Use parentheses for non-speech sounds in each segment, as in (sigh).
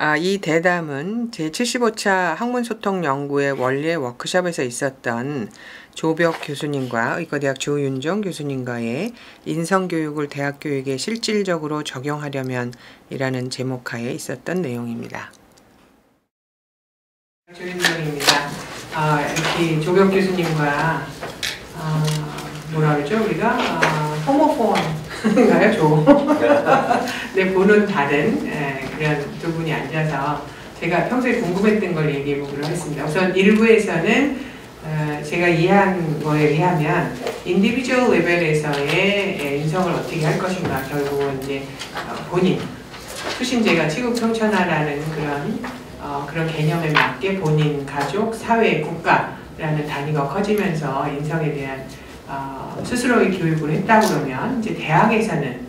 아, 이 대담은 제75차 학문소통연구의 원리의 워크숍에서 있었던 조벽 교수님과 의과대학 조윤정 교수님과의 인성교육을 대학교육에 실질적으로 적용하려면 이라는 제목하에 있었던 내용입니다. 조윤정입니다. 아, 이렇게 조벽 교수님과 아, 뭐라 그러죠? 우리가 아, 호모폰인가요? 조. (laughs) 네, 보는 다른 에, 그런 두 분이 앉아서 제가 평소에 궁금했던 걸 얘기해 보기로 했습니다. 우선 1부에서는 어, 제가 이해한 거에 의하면 individual level에서의 인성을 어떻게 할 것인가 결국은 이제 어, 본인 수신제가 치국 평천하라는 그런 어, 그런 개념에 맞게 본인 가족 사회 국가라는 단위가 커지면서 인성에 대한 어, 스스로의 교육을 했다 그러면 이제 대학에서는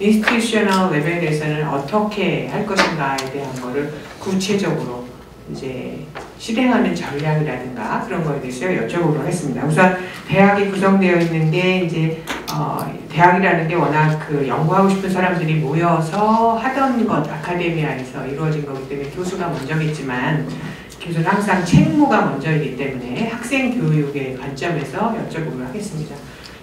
institutional level에서는 어떻게 할 것인가에 대한 거를 구체적으로 이제 실행하는 전략이라든가 그런 거에 대해서 여쭤보도록 했습니다. 우선 대학이 구성되어 있는 게 이제 어, 대학이라는 게 워낙 그 연구하고 싶은 사람들이 모여서 하던 것 academia에서 이루어진 거기 때문에 교수가 먼저겠지만 교수는 항상 책무가 먼저이기 때문에 학생 교육의 관점에서 여쭤보도록 하겠습니다.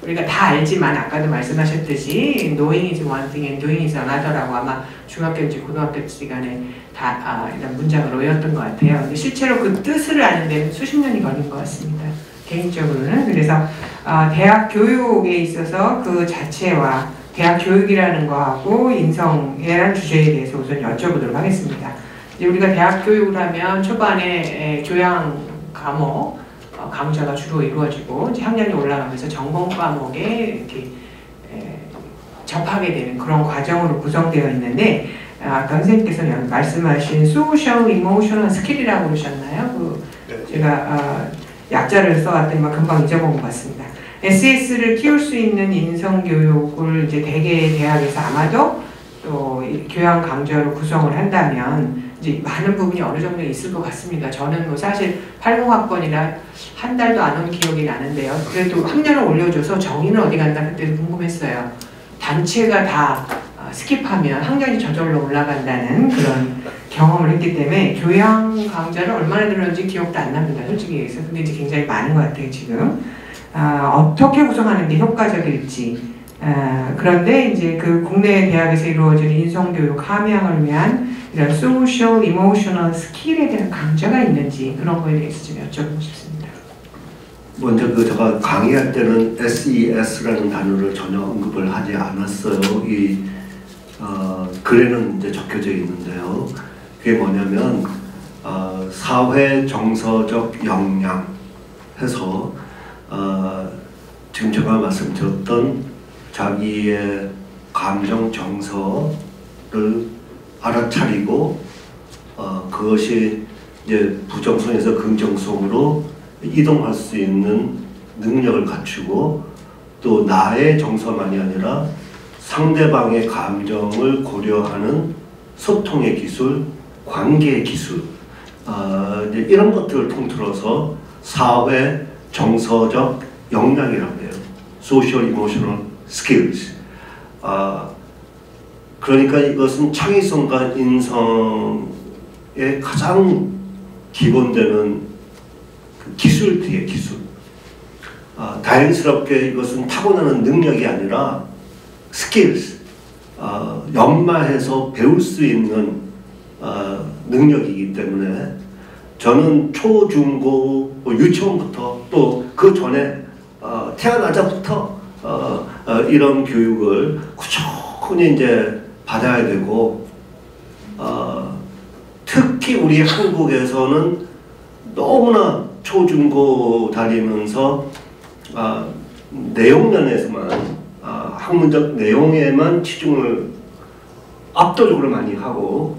우리가 다 알지만 아까도 말씀하셨듯이 knowing is one thing and doing is another라고 아마 중학교인지 고등학교인지 간에 다 아, 이런 문장을 외웠던 것 같아요. 근데 실제로 그 뜻을 아는 데는 수십 년이 걸린 것 같습니다. 개인적으로는 그래서 어, 대학 교육에 있어서 그 자체와 대학 교육이라는 거하고 인성이라는 주제에 대해서 우선 여쭤보도록 하겠습니다. 이제 우리가 대학 교육을 하면 초반에 에, 교양 과목 어, 강좌가 주로 이루어지고 이제 학년이 올라가면서 전공 과목에 이렇게 에, 접하게 되는 그런 과정으로 구성되어 있는데 아, 아까 선생님께서 말씀하신 social emotional skill이라고 그러셨나요? 그 네. 제가 아, 약자를 써왔더니만 금방 잊어본 것 같습니다. SS를 키울 수 있는 인성 교육을 이제 대개 대학에서 아마도 또 교양 강좌로 구성을 한다면 이제 많은 부분이 어느 정도 있을 것 같습니다. 저는 뭐 사실 80학번이라 한 달도 안 온 기억이 나는데요. 그래도 학년을 올려줘서 정의는 어디 갔나 그때 궁금했어요. 단체가 다 어, skip하면 학년이 저절로 올라간다는 그런 경험을 했기 때문에 교양 강좌를 얼마나 들었는지 기억도 안 납니다. 솔직히 얘기해서. 근데 이제 굉장히 많은 것 같아요, 지금. 아, 어떻게 구성하는 게 효과적일지. 아, 그런데 이제 그 국내 대학에서 이루어지는 인성교육 함양을 위한 이런 social, emotional skill에 대한 강좌가 있는지 그런 거에 대해서 좀 여쭤보고 싶습니다. 먼저 그 제가 강의할 때는 SES라는 단어를 전혀 언급을 하지 않았어요. 이 어, 글에는 이제 적혀져 있는데요. 그게 뭐냐면 어, 사회 정서적 역량 해서 어, 지금 제가 말씀드렸던 자기의 감정 정서를 알아차리고 어, 그것이 이제 부정성에서 긍정성으로 이동할 수 있는 능력을 갖추고 또 나의 정서만이 아니라 상대방의 감정을 고려하는 소통의 기술, 관계의 기술 어, 이런 것들을 통틀어서 사회 정서적 역량이라고 해요. Social Emotional Skills. 아, 그러니까 이것은 창의성과 인성의 가장 기본되는 그 기술들이에요, 기술. 아, 다행스럽게 이것은 타고나는 능력이 아니라 skills, 아, 연마해서 배울 수 있는 아, 능력이기 때문에 저는 초, 중, 고, 뭐 유치원부터 또 그 전에 어, 태어나자부터 어, 어, 이런 교육을 꾸준히 이제 받아야 되고 어, 특히 우리 한국에서는 너무나 초중고 다니면서 아, 내용 면에서만 아, 학문적 내용에만 치중을 압도적으로 많이 하고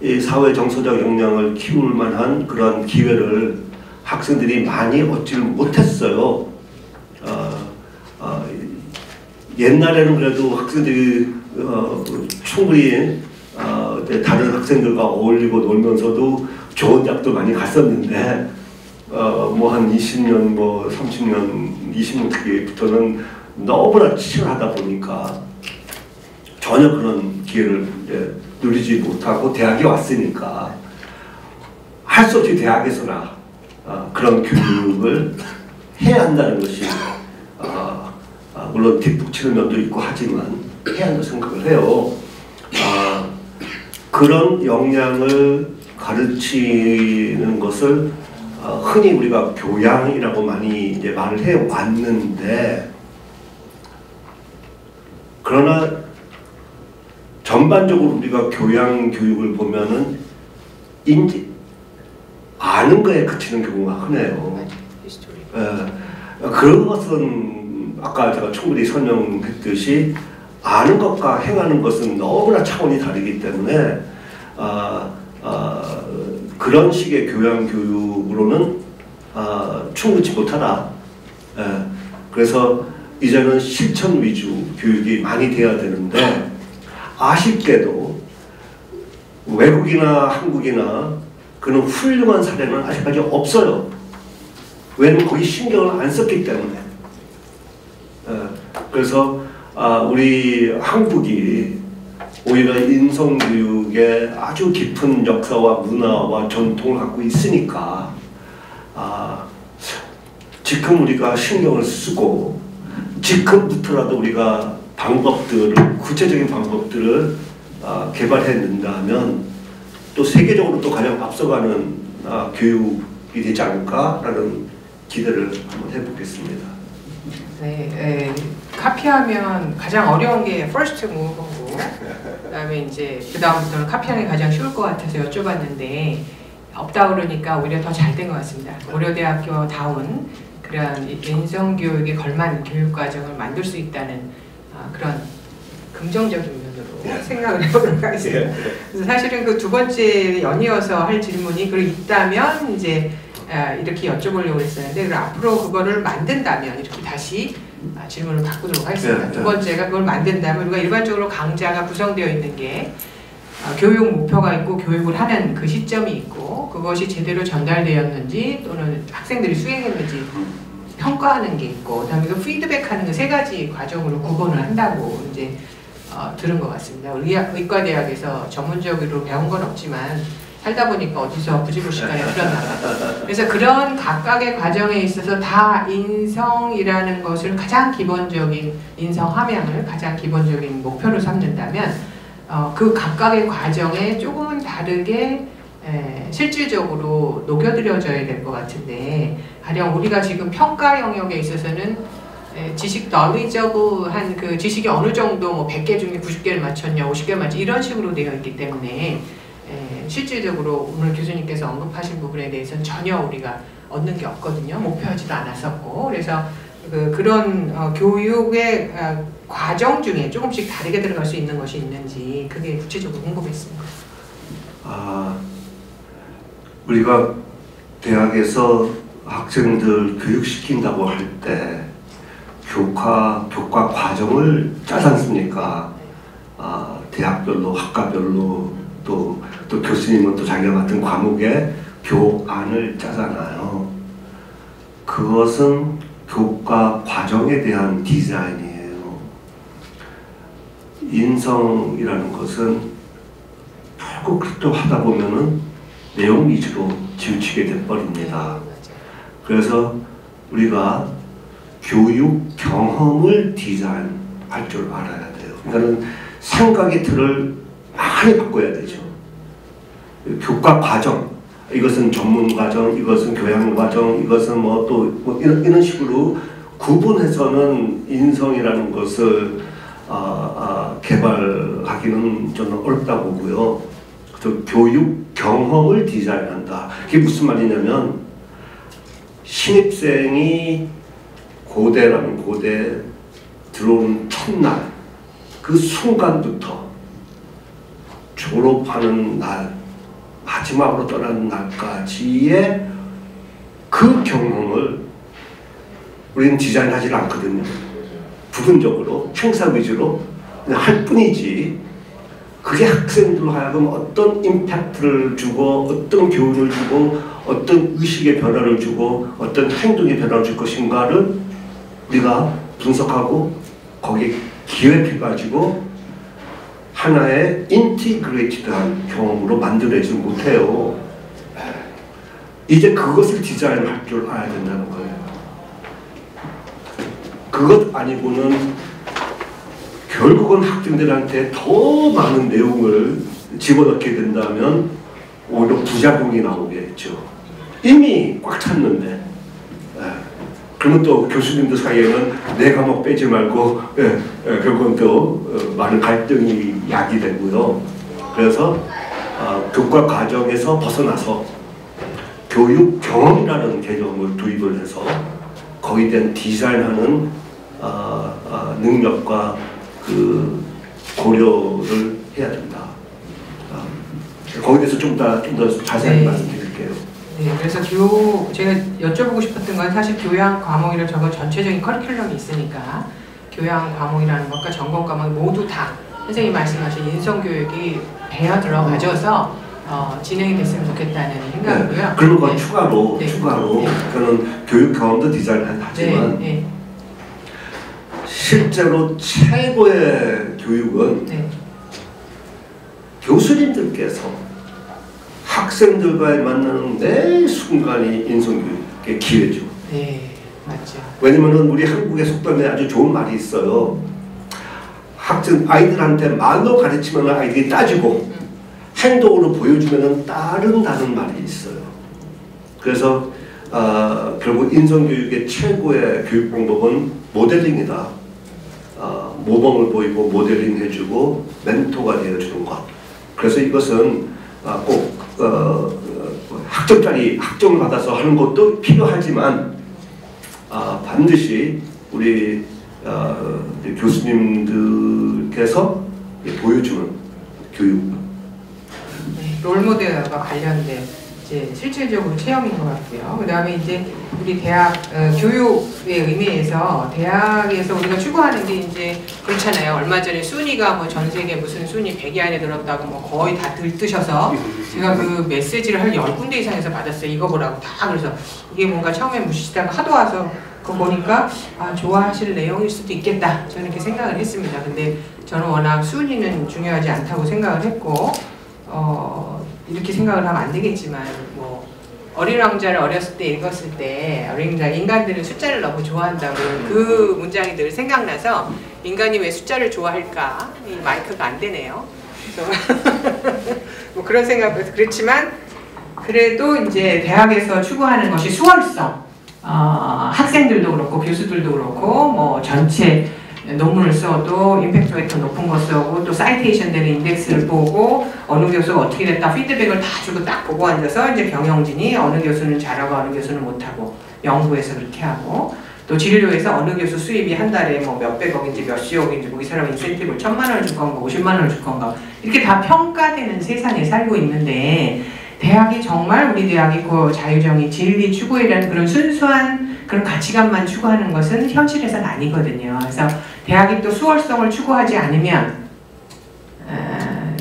이 사회 정서적 역량을 키울 만한 그런 기회를 학생들이 많이 얻지를 못했어요. 어, 어, 옛날에는 그래도 학생들이 어, 충분히 어, 다른 학생들과 어울리고 놀면서도 좋은 약도 많이 갔었는데 어, 뭐 한 20년, 뭐 30년, 20년 뒤부터는 너무나 치열하다 보니까 전혀 그런 기회를 누리지 못하고 대학에 왔으니까 할 수 없이 대학에서나 어, 그런 교육을 해야 한다는 것이 어, 어, 물론 뒷북치는 면도 있고 하지만 해야 한다고 생각을 해요. 아, 그런 역량을 가르치는 것을 어, 흔히 우리가 교양이라고 많이 이제 말을 해 왔는데 그러나 전반적으로 우리가 교양 교육을 보면은 인지 아는 거에 그치는 경우가 흔해요. 예, 그런 것은 아까 제가 충분히 설명했듯이 아는 것과 행하는 것은 너무나 차원이 다르기 때문에 아, 아, 그런 식의 교양 교육으로는 아, 충분치 못하다. 예, 그래서 이제는 실천 위주 교육이 많이 돼야 되는데 아쉽게도 외국이나 한국이나 그런 훌륭한 사례는 아직까지 없어요. 왜냐면 거기 신경을 안 썼기 때문에. 어, 그래서 아, 우리 한국이 오히려 인성교육에 아주 깊은 역사와 문화와 전통을 갖고 있으니까 아, 지금 우리가 신경을 쓰고 지금부터라도 우리가 방법들을 구체적인 방법들을 아, 개발해 낸다면 또 세계적으로 또 가장 앞서가는 아, 교육이 되지 않을까라는 기대를 한번 해보겠습니다. 네, 에, 카피하면 가장 어려운 게 first move고 그다음에 이제 그 다음부터는 카피하는 게 가장 쉬울 것 같아서 여쭤봤는데 없다 그러니까 오히려 더 잘 된 것 같습니다. 고려대학교 다운 그런 인성 교육에 걸맞는 교육 과정을 만들 수 있다는 아, 그런 긍정적인 면으로 예. 생각을 해보도록 하겠습니다. 그래서 사실은 그 두 번째 연이어서 할 질문이 그 있다면 이제 아, 이렇게 여쭤보려고 했었는데 앞으로 그거를 만든다면 이렇게 다시 아, 질문을 바꾸도록 하겠습니다. 네, 두 네. 번째가 그걸 만든다면 우리가 일반적으로 강좌가 구성되어 있는 게 아, 교육 목표가 있고 교육을 하는 그 시점이 있고 그것이 제대로 전달되었는지 또는 학생들이 수행했는지 평가하는 게 있고 그다음에 그 피드백하는 그 세 가지 과정으로 구분을 한다고 이제 어, 들은 것 같습니다. 의학, 의과대학에서 전문적으로 배운 건 없지만 살다 보니까 어디서 부지불식간에 봐요. 그래서 그런 각각의 과정에 있어서 다 인성이라는 것을 가장 기본적인 인성 함양을 가장 기본적인 목표로 삼는다면 어, 그 각각의 과정에 조금은 다르게 에, 실질적으로 녹여들여져야 될 것 같은데 가령 우리가 지금 평가 영역에 있어서는 에, 지식 너리저브 한그 지식이 어느 정도 뭐 100개 중에 90개를 맞췄냐 50개를 맞췄냐 이런 식으로 되어 있기 때문에 에, 실질적으로 오늘 교수님께서 언급하신 부분에 대해서는 전혀 우리가 얻는 게 없거든요. 목표하지도 않았었고 그래서 그, 그런 어, 교육의 어, 과정 중에 조금씩 다르게 들어갈 수 있는 것이 있는지 그게 구체적으로 궁금했습니다. 아, 우리가 대학에서 학생들 교육시킨다고 할 때 교과 교과 과정을 짜지 않습니까? 아, 대학별로 학과별로 또, 또 교수님은 또 자기가 맡은 과목에 교안을 짜잖아요. 그것은 교과 과정에 대한 디자인이에요. 인성이라는 것은 결국 그렇게 하다 보면은 내용 위주로 치우치게 돼버립니다. 그래서 우리가 교육 경험을 디자인할 줄 알아야 돼요. 그러니까는 생각의 틀을 많이 바꿔야 되죠. 교과 과정, 이것은 전문 과정, 이것은 교양 과정, 이것은 뭐또 뭐 이런, 이런 식으로 구분해서는 인성이라는 것을 아, 아, 개발하기는 저는 어렵다고 보고요. 그래서 교육 경험을 디자인한다. 그게 무슨 말이냐면 신입생이 고대라는 고대 들어오는 첫날 그 순간부터 졸업하는 날 마지막으로 떠나는 날까지의 그 경험을 우리는 디자인하지 않거든요. 부분적으로 행사 위주로 할 뿐이지 그게 학생들로 하여금 어떤 임팩트를 주고 어떤 교훈을 주고 어떤 의식의 변화를 주고 어떤 행동의 변화를 줄 것인가를 우리가 분석하고 거기에 기획해가지고 하나의 인티그레이티드한 경험으로 만들어내지 못해요. 이제 그것을 디자인할 줄 알아야 된다는 거예요. 그것 아니고는 결국은 학생들한테 더 많은 내용을 집어넣게 된다면 오히려 부작용이 나오겠죠. 이미 꽉 찼는데. 예. 그러면 또 교수님들 사이에는 내 과목 빼지 말고 예, 예, 결국은 또 어, 많은 갈등이 야기되고요. 그래서 어, 교과 과정에서 벗어나서 교육 경험이라는 개념을 도입을 해서 거기에 대한 디자인하는 어, 어, 능력과 그 고려를 해야 된다. 어, 거기에 대해서 좀 더 좀 더 자세히 네. 말씀드릴게요. 네, 그래서 교 제가 여쭤보고 싶었던 건 사실 교양 과목이라 저건 전체적인 커리큘럼이 있으니까 교양 과목이라는 것과 전공 과목 모두 다 선생님 말씀하신 인성 교육이 배어 들어가져서 어, 진행이 됐으면 좋겠다는 생각이고요. 그리고 그 네. 추가로 네. 추가로 네. 그는 교육 경험도 디자인하지만 네, 네, 실제로 최고의 교육은 네, 교수님들께서 학생들과의 만나는 매 순간이 인성교육의 기회죠. 네, 맞죠. 왜냐면은 우리 한국의 속담에 아주 좋은 말이 있어요. 학생 아이들한테 말로 가르치면 아이들이 따지고 행동으로 보여주면은 따른다는 말이 있어요. 그래서 어, 결국 인성교육의 최고의 교육 방법은 모델링이다. 어, 모범을 보이고 모델링 해주고 멘토가 되어주는 것. 그래서 이것은 어, 꼭 어, 어, 학점짜리 학점을 받아서 하는 것도 필요하지만 아, 반드시 우리 어, 교수님들께서 보여주는 교육 네, 롤모델과 관련된 이제 실질적으로 체험인 것 같고요. 그 다음에 이제 우리 대학 어, 교육의 의미에서 대학에서 우리가 추구하는 게 이제 그렇잖아요. 얼마 전에 순위가 뭐 전 세계 무슨 순위 100위 안에 들었다고 뭐 거의 다 들뜨셔서 제가 그 메시지를 한 10군데 이상에서 받았어요. 이거 보라고 다 그래서 이게 뭔가 처음에 무시시다가 하도 와서 그거 보니까 아 좋아하실 내용일 수도 있겠다. 저는 이렇게 생각을 했습니다. 근데 저는 워낙 순위는 중요하지 않다고 생각을 했고 어, 이렇게 생각을 하면 안 되겠지만 뭐 어린 왕자를 어렸을 때 읽었을 때 어린 왕자 인간들은 숫자를 너무 좋아한다고 그 문장이 늘 생각나서 인간이 왜 숫자를 좋아할까 이 마이크가 안 되네요. 그래서 (laughs) 뭐 그런 생각도 그렇지만 그래도 이제 대학에서 추구하는 것이 수월성 어, 학생들도 그렇고 교수들도 그렇고 뭐 전체 논문을 써도 impact factor 높은 거 쓰고 또 citation 되는 인덱스를 보고 어느 교수가 어떻게 됐다 피드백을 다 주고 딱 보고 앉아서 이제 경영진이 어느 교수는 잘하고 어느 교수는 못하고 연구에서 그렇게 하고 또 진료에서 어느 교수 수입이 한 달에 뭐 몇백억인지 몇십억인지 뭐 이 사람 인센티브를 천만 원을 줄 건가 오십만 원을 줄 건가 이렇게 다 평가되는 세상에 살고 있는데 대학이 정말 우리 대학이 그 자유정의 진리 추구이라는 그런 순수한 그런 가치관만 추구하는 것은 현실에서는 아니거든요. 그래서 대학이 또 수월성을 추구하지 않으면 어,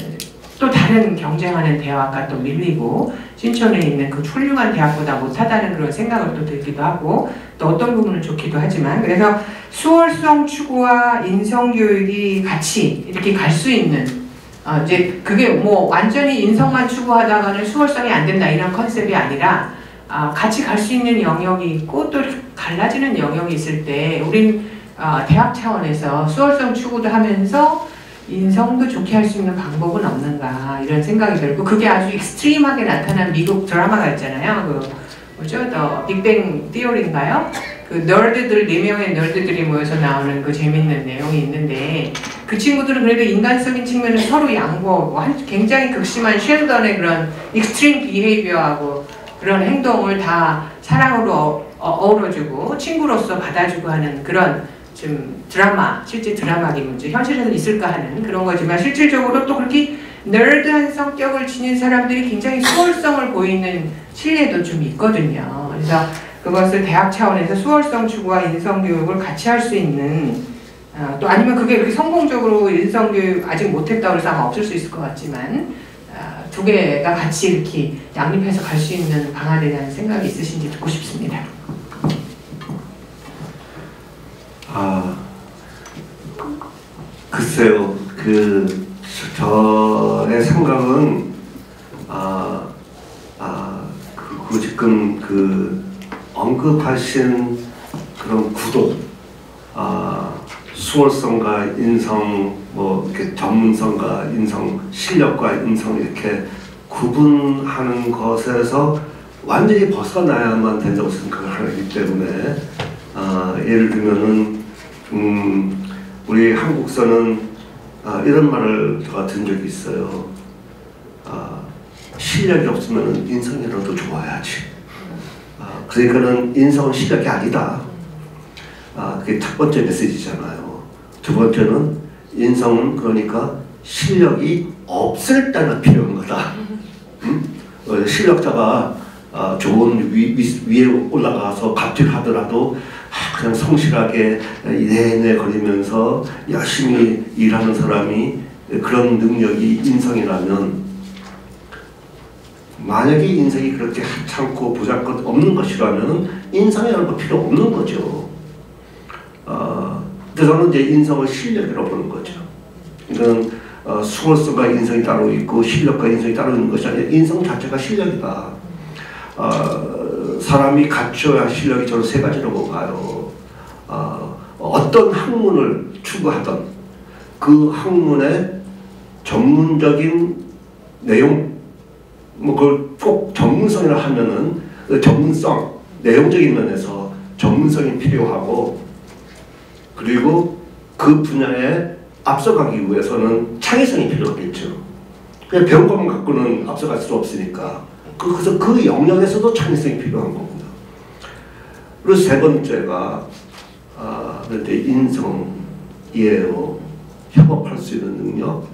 또 다른 경쟁하는 대학과 또 밀리고 신촌에 있는 그 훌륭한 대학보다 못하다는 그런 생각을 또 들기도 하고 또 어떤 부분은 좋기도 하지만 그래서 수월성 추구와 인성 교육이 같이 이렇게 갈 수 있는 어, 이제 그게 뭐 완전히 인성만 추구하다가는 수월성이 안 된다 이런 컨셉이 아니라 아, 같이 갈 수 있는 영역이 있고 또 갈라지는 영역이 있을 때 우린 아, 대학 차원에서 수월성 추구도 하면서 인성도 좋게 할 수 있는 방법은 없는가 이런 생각이 들고 그게 아주 extreme하게 나타난 미국 드라마가 있잖아요. 그 뭐죠? The Big Bang Theory인가요? 그 nerd들 네 명의 nerd들이 모여서 나오는 그 재밌는 내용이 있는데 그 친구들은 그래도 인간적인 측면을 서로 양보하고 한- 굉장히 극심한 쉘던의 그런 extreme behavior하고 그런 행동을 다 사랑으로 어, 어우러주고 친구로서 받아주고 하는 그런 좀 드라마, 실제 드라마긴 문제, 현실에서 있을까 하는 그런 거지만 실질적으로 또 그렇게 nerd한 성격을 지닌 사람들이 굉장히 수월성을 보이는 실례도 좀 있거든요. 그래서 그것을 대학 차원에서 수월성 추구와 인성 교육을 같이 할 수 있는 어, 또 아니면 그게 그렇게 성공적으로 인성 교육 아직 못했다고 해서 아마 없을 수 있을 것 같지만 어, 두 개가 같이 이렇게 양립해서 갈 수 있는 방안에 대한 생각이 있으신지 듣고 싶습니다. 아 글쎄요 그 저의 생각은 아, 아, 그, 그 지금 그 언급하신 그런 구도, 아, 수월성과 인성, 뭐 이렇게 전문성과 인성, 실력과 인성 이렇게 구분하는 것에서 완전히 벗어나야만 된다고 생각을 하기 때문에 아, 예를 들면은 음, 우리 한국서는 아, 이런 말을 제가 든 적이 있어요. 아, 실력이 없으면 인성이라도 좋아야지. 아, 그러니까는 인성은 실력이 아니다. 아, 그게 첫 번째 메시지잖아요. 두 번째는 인성은 그러니까 실력이 없을 때나 필요한 거다. 음? 어, 실력자가 아, 좋은 위, 위, 위에 올라가서 갑질 하더라도 아, 그냥 성실하게 내내 거리면서 열심히 일하는 사람이 그런 능력이 인성이라면 만약에 인생이 그렇게 하찮고 부잡것 없는 것이라면 인성이라는 거 필요 없는 거죠. 어, 그래서 저는 이제 인성을 실력이라고 보는 거죠. 이건 어, 수월성과 인성이 따로 있고 실력과 인성이 따로 있는 것이 아니라 인성 자체가 실력이다. 어, 사람이 갖춰야 할 실력이 저는 세 가지라고 봐요. 어, 어떤 학문을 추구하던 그 학문의 전문적인 내용, 뭐 그걸 꼭 전문성이라 하면은 그 전문성, 내용적인 면에서 전문성이 필요하고 그리고 그 분야에 앞서가기 위해서는 창의성이 필요하겠죠. 그냥 배운 것만 갖고는 앞서갈 수 없으니까. 그- 그래서 그 영역에서도 창의성이 필요한 거고요. 그리고 세 번째가 아, 그런데 인성이에요. 협업할 수 있는 능력.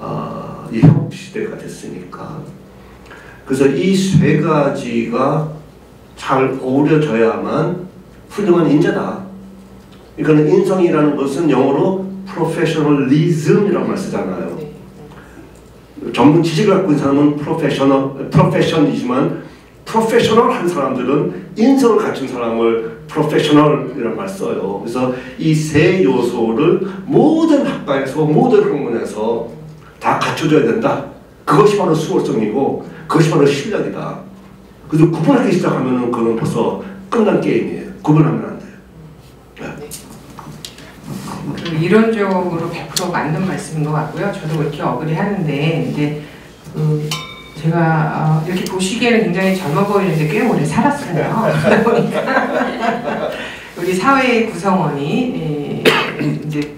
아, 이 협업 시대가 됐으니까. 그래서 이 세 가지가 잘 어우러져야만 훌륭한 인재다. 그러니까 인성이라는 것은 영어로 professionalism이라고 말 쓰잖아요. 전문 지식을 갖고 있는 사람은 프로페셔널, 프로페션이지만 프로페셔널한 사람들은 인성을 갖춘 사람을 프로페셔널이라고 말 써요. 그래서 이 세 요소를 모든 학과에서 모든 학문에서 다 갖춰줘야 된다. 그것이 바로 수월성이고 그것이 바로 실력이다. 그래서 구분하기 시작하면은 그건 벌써 끝난 게임이에요. 구분하면 안 돼요. 그 이론적으로 100% 맞는 말씀인 것 같고요. 저도 그렇게 어그리 하는데 이제 그 제가 어, 이렇게 보시기에는 굉장히 젊어 보이는데 꽤 오래 살았어요. (laughs) 그러다 보니까 우리 사회 구성원이 에, 이제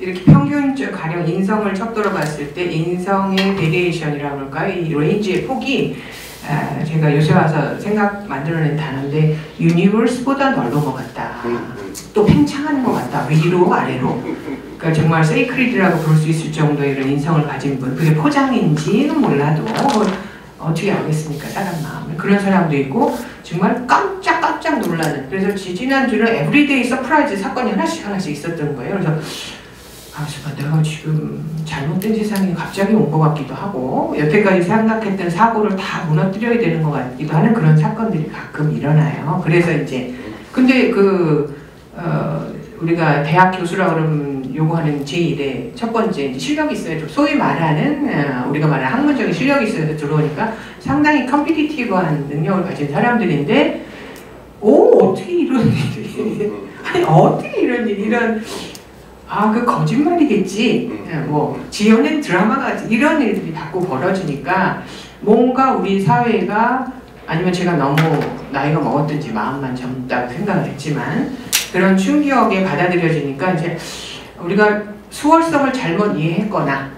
이렇게 평균적 가령 인성을 척도로 봤을 때 인성의 variation이라고 할까요? 이 range의 폭이 아, 제가 요새 와서 생각 만들어낸 단어인데 universe보다 넓은 것 같다. 또 팽창하는 것 같다. 위로 아래로. 그러니까 정말 sacred라고 부를 수 있을 정도의 이런 인성을 가진 분. 그게 포장인지는 몰라도 어떻게 알겠습니까? 사람 마음을. 그런 사람도 있고 정말 깜짝 깜짝 놀라는. 그래서 지- 지난주는 everyday surprise 사건이 하나씩 하나씩 있었던 거예요. 그래서 아, 정말 내가 지금 잘못된 세상이 갑자기 온 것 같기도 하고 여태까지 생각했던 사고를 다 무너뜨려야 되는 것 같기도 하는 그런 사건들이 가끔 일어나요. 그래서 이제 근데 그 어, 우리가 대학 교수라 그러면 요구하는 제1의 첫 번째 실력이 있어야 좀 소위 말하는 어, 우리가 말하는 학문적인 실력이 있어야 들어오니까 상당히 컴피티티브한 능력을 가진 사람들인데 오 어떻게 이런 일이 (laughs) 아니 어떻게 이런 일이 이런 아 그 거짓말이겠지? 예, 뭐 지어낸 드라마가 이런 일들이 자꾸 벌어지니까 뭔가 우리 사회가 아니면 제가 너무 나이가 먹었든지 마음만 젊다고 생각을 했지만 그런 충격에 받아들여지니까 이제 우리가 수월성을 잘못 이해했거나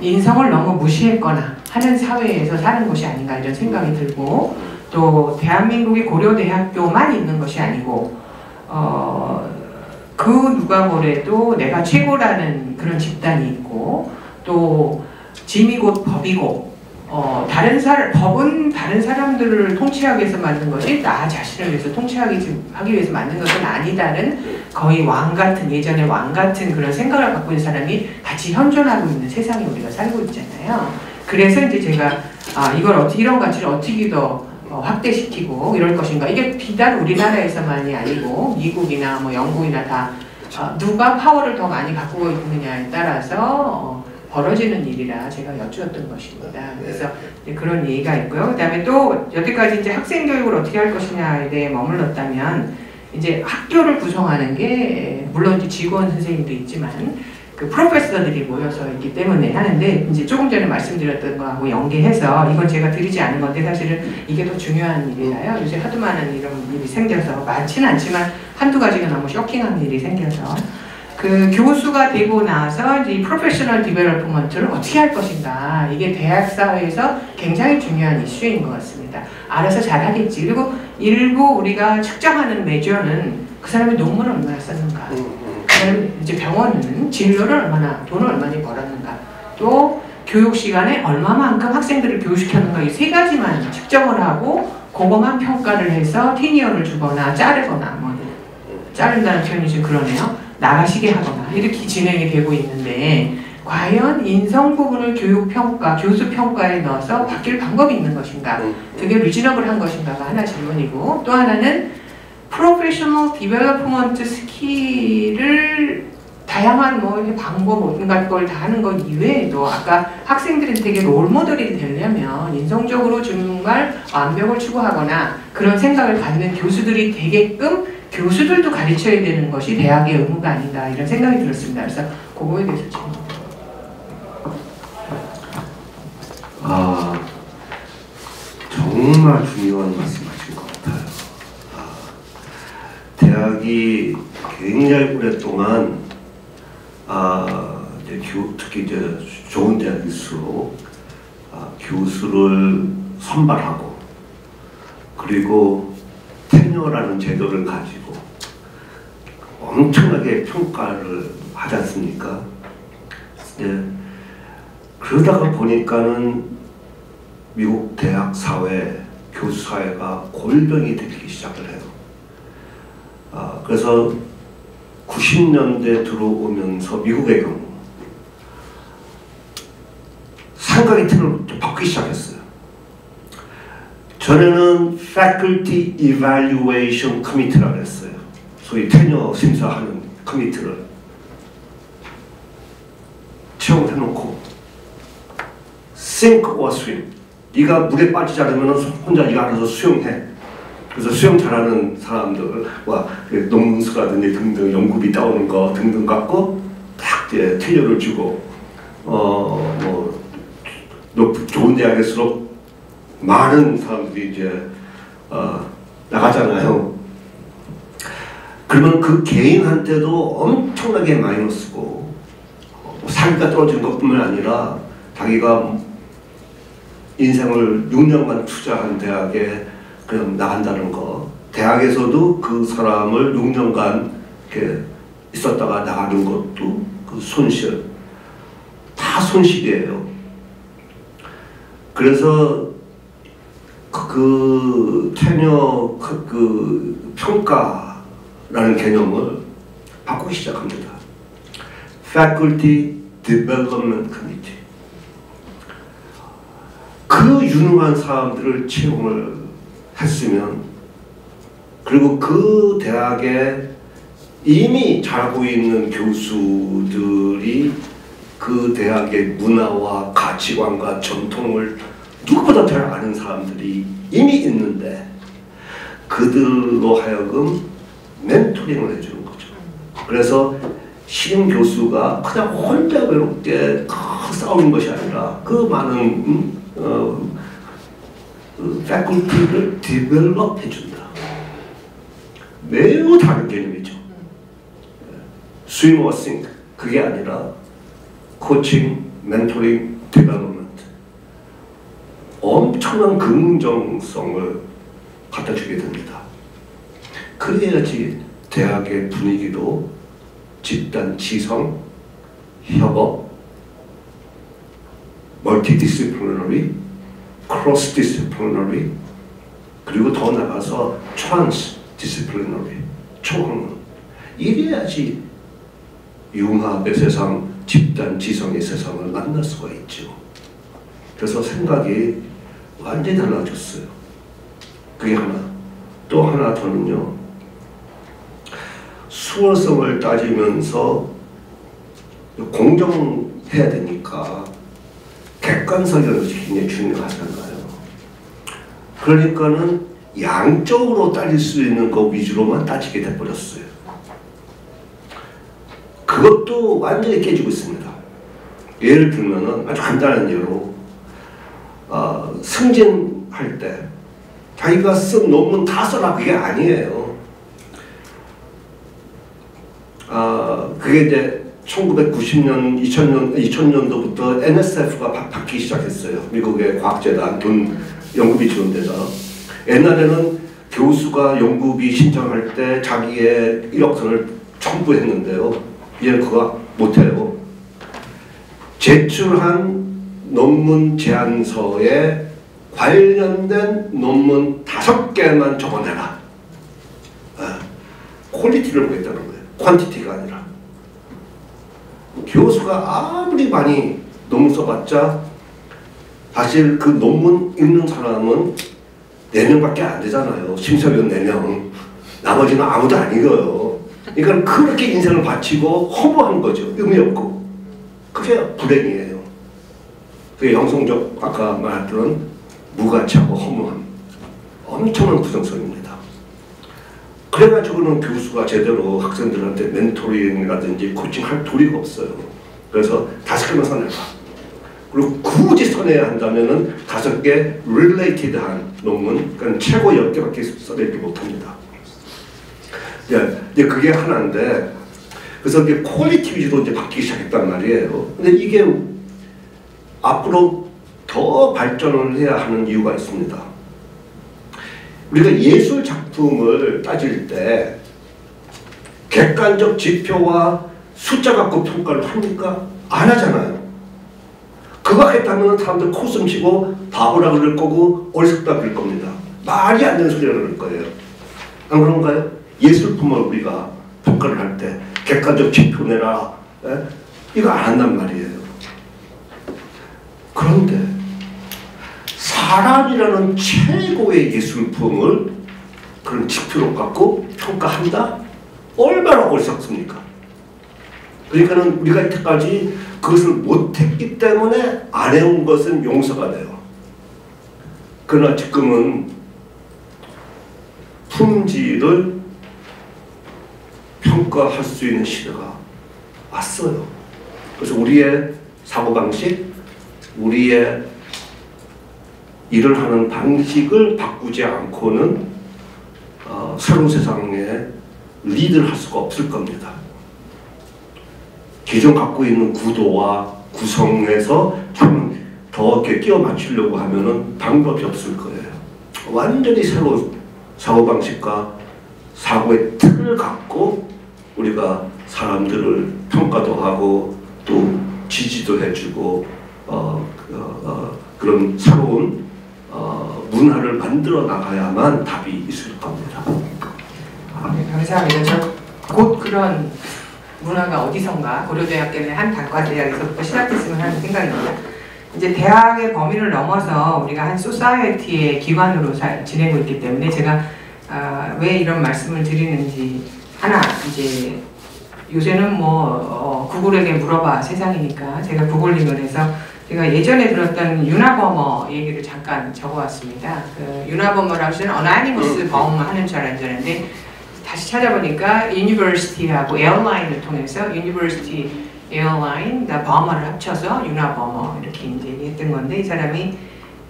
인성을 너무 무시했거나 하는 사회에서 사는 것이 아닌가 이런 생각이 들고 또 대한민국의 고려대학교만 있는 것이 아니고 어, 그 누가 뭐래도 내가 최고라는 그런 집단이 있고 또 짐이 곧 법이고 어, 다른 사람 법은 다른 사람들을 통치하기 위해서 만든 것이 나 자신을 위해서 통치하기 하기 위해서 만든 것은 아니다는 거의 왕 같은 예전에 왕 같은 그런 생각을 갖고 있는 사람이 같이 현존하고 있는 세상에 우리가 살고 있잖아요. 그래서 이제 제가 아, 이걸 어떻게 이런 가치를 어떻게 더 어, 확대시키고 이럴 것인가 이게 비단 우리나라에서만이 아니고 미국이나 뭐 영국이나 다 어, 누가 파워를 더 많이 갖고 있느냐에 따라서 어, 벌어지는 일이라 제가 여쭈었던 것입니다. 그래서 이제 그런 얘기가 있고요. 그 다음에 또 여태까지 이제 학생 교육을 어떻게 할 것이냐에 대해 머물렀다면 이제 학교를 구성하는 게 물론 이제 직원 선생님도 있지만 그 프로페서들이 모여서 있기 때문에 하는데 이제 조금 전에 말씀드렸던 거하고 연계해서 이건 제가 드리지 않은 건데 사실은 이게 더 중요한 일이라요. 요새 하도 많은 이런 일이 생겨서 많지는 않지만 한두 가지가 너무 쇼킹한 일이 생겨서 그 교수가 되고 나서 이 professional development를 어떻게 할 것인가 이게 대학 사회에서 굉장히 중요한 이슈인 것 같습니다. 알아서 잘하겠지. 그리고 일부 우리가 측정하는 measure는 그 사람이 논문을 얼마나 썼는가. 그다음에 이제 병원은 진료를 얼마나 돈을 얼마나 벌었는가. 또 교육 시간에 얼마만큼 학생들을 교육시켰는가 이 세 가지만 측정을 하고 그거만 평가를 해서 tenure를 주거나 자르거나 뭐 자른다는 표현이 좀 그러네요. 나가시게 하거나 이렇게 진행이 되고 있는데 과연 인성 부분을 교육 평가, 교수 평가에 넣어서 바뀔 방법이 있는 것인가? 되게 reasonable한 것인가가 하나 질문이고 또 하나는 professional development skill을 다양한 뭐 방법 온갖 걸 다 하는 것 이외에도 아까 학생들한테 롤 모델이 되려면 인성적으로 정말 완벽을 추구하거나 그런 생각을 갖는 교수들이 되게끔 교수들도 가르쳐야 되는 것이 대학의 의무가 아닌가 이런 생각이 들었습니다. 그래서 그거에 대해서 질문. 아 정말 중요한. 아, 대학이 굉장히 오랫동안 아 이제 교, 특히 이제 좋은 대학일수록 아, 교수를 선발하고 그리고 테너라는 제도를 가지고 엄청나게 평가를 하지 않습니까? 네. 그러다가 보니까는 미국 대학 사회, 교수 사회가 골병이 되기 시작을 해요. 아, 그래서 90년대 들어오면서 미국의 경우 생각의 틀을 좀 바뀌기 시작했어요. 전에는 Faculty Evaluation Committee라고 했어요. 소위 테너 심사하는 커미티를 채용을 해놓고 sink or swim. 네가 물에 빠지지 않으면 혼자 네가 알아서 수영해. 그래서 수영 잘하는 사람들과 그 논문서라든지 등등 연구비 따오는 거 등등 갖고 딱 이제 테너를 주고 어뭐 높 좋은 대학일수록 많은 사람들이 이제 어, 나가잖아요. 그러면 그 개인한테도 엄청나게 마이너스고 어, 사기가 떨어지는 것뿐만 아니라 자기가 인생을 6년간 투자한 대학에 나간다는 거 대학에서도 그 사람을 6년간 이렇게 있었다가 나가는 것도 그 손실 다 손실이에요. 그래서 그, 그 테녀 그, 그 평가라는 개념을 바꾸기 시작합니다. Faculty Development Committee. 그 유능한 사람들을 채용을 했으면 그리고 그 대학에 이미 잘하고 있는 교수들이 그 대학의 문화와 가치관과 전통을 누구보다 잘 아는 사람들이 이미 있는데 그들로 하여금 멘토링을 해주는 거죠. 그래서 신임 교수가 그냥 혼자 외롭게 싸우는 것이 아니라 그 많은 음, 어, 그 faculty를 develop 해준다. 매우 다른 개념이죠. swim or sink 그게 아니라 코칭, 멘토링, development 엄청난 긍정성을 갖다 주게 됩니다. 그래야지 대학의 분위기도 집단 지성, 협업, multidisciplinary, cross disciplinary 그리고 더 나가서 trans disciplinary 총학문 이래야지 융합의 세상, 집단 지성의 세상을 만날 수가 있죠. 그래서 생각이 완전히 달라졌어요. 그게 하나. 또 하나 더는요. 수월성을 따지면서 공정해야 되니까 객관성이라는 굉장히 중요하잖아요. 그러니까는 양적으로 따질 수 있는 거 위주로만 따지게 돼버렸어요. 그것도 완전히 깨지고 있습니다. 예를 들면은 아주 간단한 예로 어, 승진할 때 자기가 쓴 논문 다 써라 그게 아니에요. 아 그게 이제 1990년, 2000년, 2000년도부터 NSF가 바뀌기 시작했어요. 미국의 과학재단 돈 연구비 지원돼서 옛날에는 교수가 연구비 신청할 때 자기의 이력서를 첨부했는데요. 이제 그거 못해요. 제출한 논문 제안서에 관련된 논문 다섯 개만 적어내라. 아, quality를 보겠다는 거예요. quantity가 아니라. 교수가 아무리 많이 논문 써봤자 사실 그 논문 읽는 사람은 4명밖에 안 되잖아요. 심사위원 4명. 나머지는 아무도 안 읽어요. 그러니까 그렇게 인생을 바치고 허무한 거죠. 의미 없고. 그게 불행이에요. 그게 영성적 아까 말했던 무가치하고 허무함. 엄청난 부정성입니다. 그래가지고는 교수가 제대로 학생들한테 멘토링이라든지 코칭할 도리가 없어요. 그래서 다섯 개만 써내라. 그리고 굳이 써내야 한다면은 다섯 개 related한 논문, 그러니까 최고 열 개밖에 써내지 못합니다. 예, 이제 그게 하나인데, 그래서 이게 quality 위주로 이제 바뀌기 시작했단 말이에요. 근데 이게 앞으로 더 발전을 해야 하는 이유가 있습니다. 우리가 예술 작품을 따질 때 객관적 지표와 숫자 갖고 평가를 합니까? 안 하잖아요. 그거 했다면 사람들 코숨 치고 바보라 그럴 거고 어리석다 그럴 겁니다. 말이 안 되는 소리를 그럴 거예요. 안 그런가요? 예술품을 우리가 평가를 할 때 객관적 지표 내라. 에? 이거 안 한단 말이에요. 그런데 사람이라는 최고의 예술품을 그런 지표로 갖고 평가한다? 얼마나 어리석습니까? 그러니까는 우리가 이때까지 그것을 못했기 때문에 안 해온 것은 용서가 돼요. 그러나 지금은 품질을 평가할 수 있는 시대가 왔어요. 그래서 우리의 사고방식, 우리의 일을 하는 방식을 바꾸지 않고는 어, 새로운 세상에 리드를 할 수가 없을 겁니다. 기존 갖고 있는 구도와 구성에서 좀더 이렇게 끼워 맞추려고 하면은 방법이 없을 거예요. 완전히 새로운 사고 방식과 사고의 틀을 갖고 우리가 사람들을 평가도 하고 또 지지도 해주고 어, 어, 어, 그런 새로운 어, 문화를 만들어 나가야만 답이 있을 겁니다. 네, 감사합니다. 저 곧 그런 문화가 어디선가 고려대학교 의 한 단과대학에서부터 시작됐으면 하는 생각입니다. 이제 대학의 범위를 넘어서 우리가 한 society의 기관으로 사, 지내고 있기 때문에 제가 아, 왜 이런 말씀을 드리는지 하나 이제 요새는 뭐 어, 구글에게 물어봐 세상이니까 제가 googling을 해서 제가 예전에 들었던 Unabomber 얘기를 잠깐 적어왔습니다. 그 Unabomber라고 하는 anonymous bomb 하는 줄 알았는데 다시 찾아보니까 university하고 airline을 통해서 university airline, 나 bomber를 합쳐서 Unabomber 이렇게 이제 얘기했던 건데 이 사람이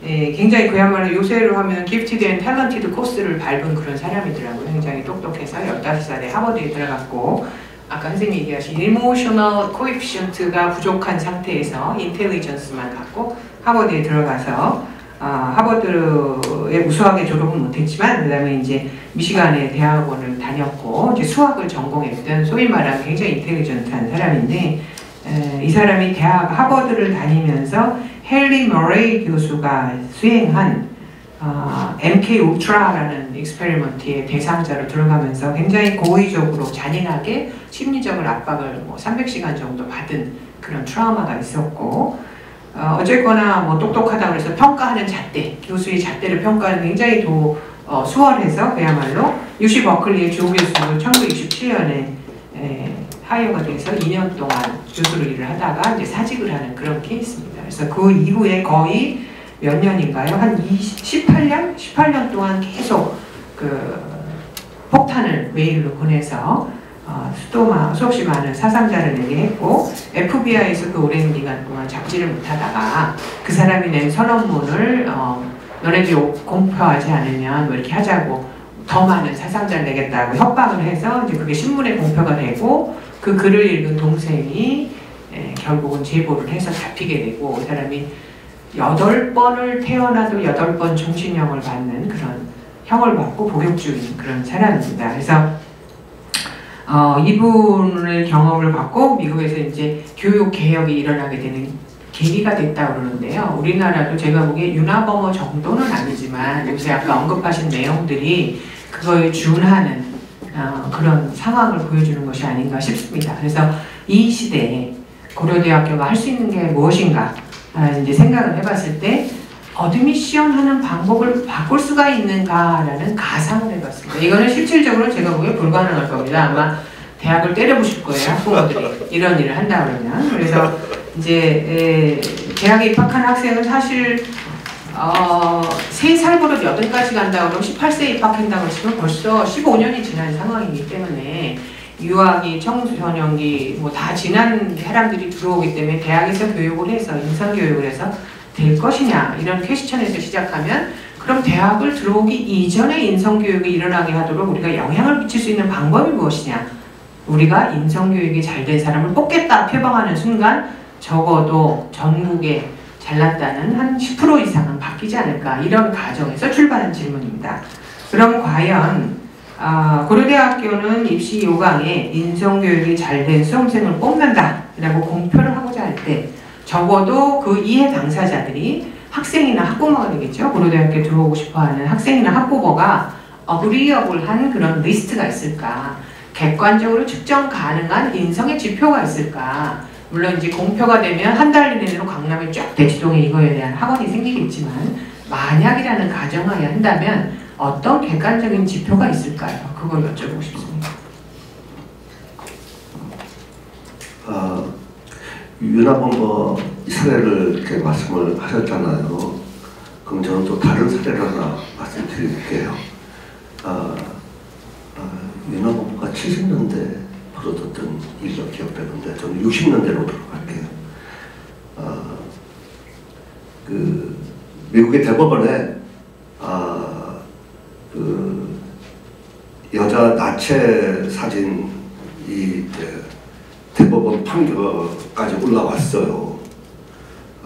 예, 굉장히 그야말로 요새로 하면 gifted and talented 코스를 밟은 그런 사람이더라고요. 굉장히 똑똑해서 15살에 하버드에 들어갔고 아까 선생님이 얘기하신 emotional coefficient가 부족한 상태에서 intelligence만 갖고 하버드에 들어가서 아, 하버드에 우수하게 졸업은 못했지만 그 다음에 이제 미시간의 대학원을 다녔고 이제 수학을 전공했던 소위 말하는 굉장히 intelligent한 사람인데 에, 이 사람이 대학 하버드를 다니면서 헨리 머레이 교수가 수행한 어, MK 울트라라는 익스페리먼트의 대상자로 들어가면서 굉장히 고의적으로 잔인하게 심리적인 압박을 뭐 300시간 정도 받은 그런 트라우마가 있었고 어, 어쨌거나 뭐 똑똑하다 그래서 평가하는 잣대, 교수의 잣대를 평가하는 굉장히 도, 어, 수월해서 그야말로 UC 버클리의 조 교수를 1967년에 에, 하이어가 돼서 2년 동안 교수로 일을 하다가 이제 사직을 하는 그런 케이스입니다. 그래서 그 이후에 거의 몇 년인가요? 한 20, 18년? 18년 동안 계속 그 폭탄을 메일로 보내서 어, 수도 수없이 많은 사상자를 내게 했고 FBI에서 그 오랜 기간 동안 잡지를 못하다가 그 사람이 낸 선언문을 어, 너네들이 공표하지 않으면 뭐 이렇게 하자고 더 많은 사상자를 내겠다고 협박을 해서 이제 그게 신문에 공표가 되고 그 글을 읽은 동생이 에, 결국은 제보를 해서 잡히게 되고 그 사람이 여덟 번을 태어나도 여덟 번 종신형을 받는 그런 형을 받고 복역 중인 그런 사람입니다. 그래서 어, 이분을 경험을 받고 미국에서 이제 교육 개혁이 일어나게 되는 계기가 됐다 그러는데요. 우리나라도 제가 보기에 유나범어 정도는 아니지만 요새 아까 언급하신 내용들이 그거에 준하는 어, 그런 상황을 보여주는 것이 아닌가 싶습니다. 그래서 이 시대에 고려대학교가 할 수 있는 게 무엇인가 아, 이제 생각을 해봤을 때 admission 하는 방법을 바꿀 수가 있는가라는 가상을 해봤습니다. 이거는 실질적으로 제가 보기에 불가능할 겁니다. 아마 대학을 때려부실 거예요, 학부모들이. 이런 일을 한다 그러면. 그래서 이제 에, 대학에 입학한 학생은 사실 어, 3살 버릇 8까지 간다 그러면 18세에 입학한다고 치면 벌써 15년이 지난 상황이기 때문에 유아기, 청소년기 뭐 다 지난 사람들이 들어오기 때문에 대학에서 교육을 해서 인성 교육을 해서 될 것이냐 이런 퀘스천에서 시작하면 그럼 대학을 들어오기 이전에 인성 교육이 일어나게 하도록 우리가 영향을 미칠 수 있는 방법이 무엇이냐 우리가 인성 교육이 잘 된 사람을 뽑겠다 표방하는 순간 적어도 전국에 잘났다는 한 10% 이상은 바뀌지 않을까 이런 가정에서 출발한 질문입니다. 그럼 과연 아, 고려대학교는 입시 요강에 인성교육이 잘 된 수험생을 뽑는다 라고 공표를 하고자 할 때 적어도 그 이해 당사자들이 학생이나 학부모가 되겠죠. 고려대학교 들어오고 싶어하는 학생이나 학부모가 어그리어블 한 그런 리스트가 있을까? 객관적으로 측정 가능한 인성의 지표가 있을까? 물론 이제 공표가 되면 한 달 이내로 강남에 쫙 대치동에 이거에 대한 학원이 생기겠지만 만약이라는 가정하에 한다면 어떤 객관적인 지표가 있을까요? 그걸 여쭤보고 싶습니다. 어, 유나범버 사례를 이렇게 말씀을 하셨잖아요. 그럼 저는 또 다른 사례를 하나 말씀드릴게요. 어, 어, 유나범버가 70년대 벌어졌던 일로 기억되는데 저는 60년대로 돌아갈게요. 어, 그 미국의 대법원에 아, 그 여자 나체 사진이 이제 대법원 판결까지 올라왔어요.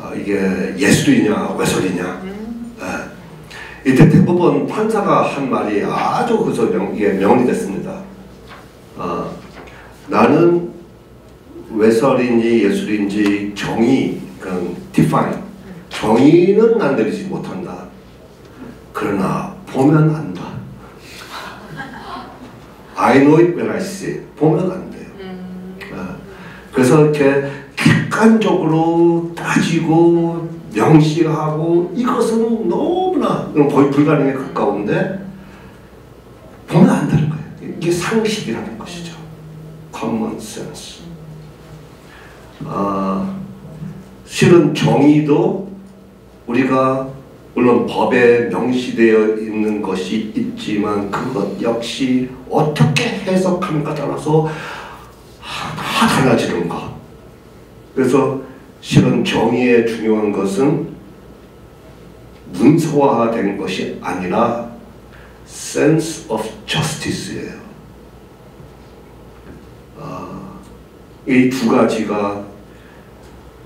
아, 이게 예술이냐 외설이냐. 예. 이때 대법원 판사가 한 말이 아주 그저 명, 이게 명언이 됐습니다. 아, 나는 외설인지 예술인지 정의, 그 define, 정의는 난 내리지 못한다. 그러나 보면 안다. I know it when I see it. 보면 안 돼요. 아, 그래서 이렇게 객관적으로 따지고 명시하고 이것은 너무나 거의 불가능에 가까운데 보면 안다는 거예요. 이게 상식이라는 것이죠. common sense. 아, 실은 정의도 우리가 물론 법에 명시되어 있는 것이 있지만 그것 역시 어떻게 해석하는가 따라서 다 달라지는 것. 그래서 실은 정의의 중요한 것은 문서화된 것이 아니라 sense of justice예요. 아, 이두 가지가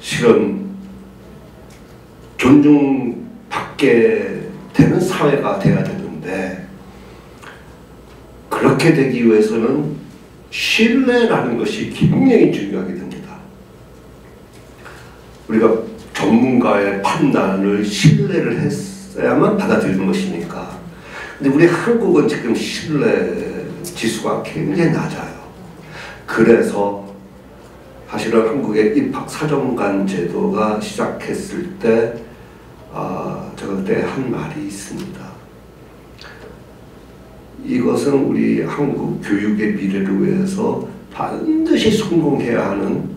실은 존중 받게 되는 사회가 돼야 되는데 그렇게 되기 위해서는 신뢰라는 것이 굉장히 중요하게 됩니다. 우리가 전문가의 판단을 신뢰를 했어야만 받아들이는 것이니까. 근데 우리 한국은 지금 신뢰 지수가 굉장히 낮아요. 그래서 사실은 한국의 입학 사정관 제도가 시작했을 때 아, 제가 그때 한 말이 있습니다. 이것은 우리 한국 교육의 미래를 위해서 반드시 성공해야 하는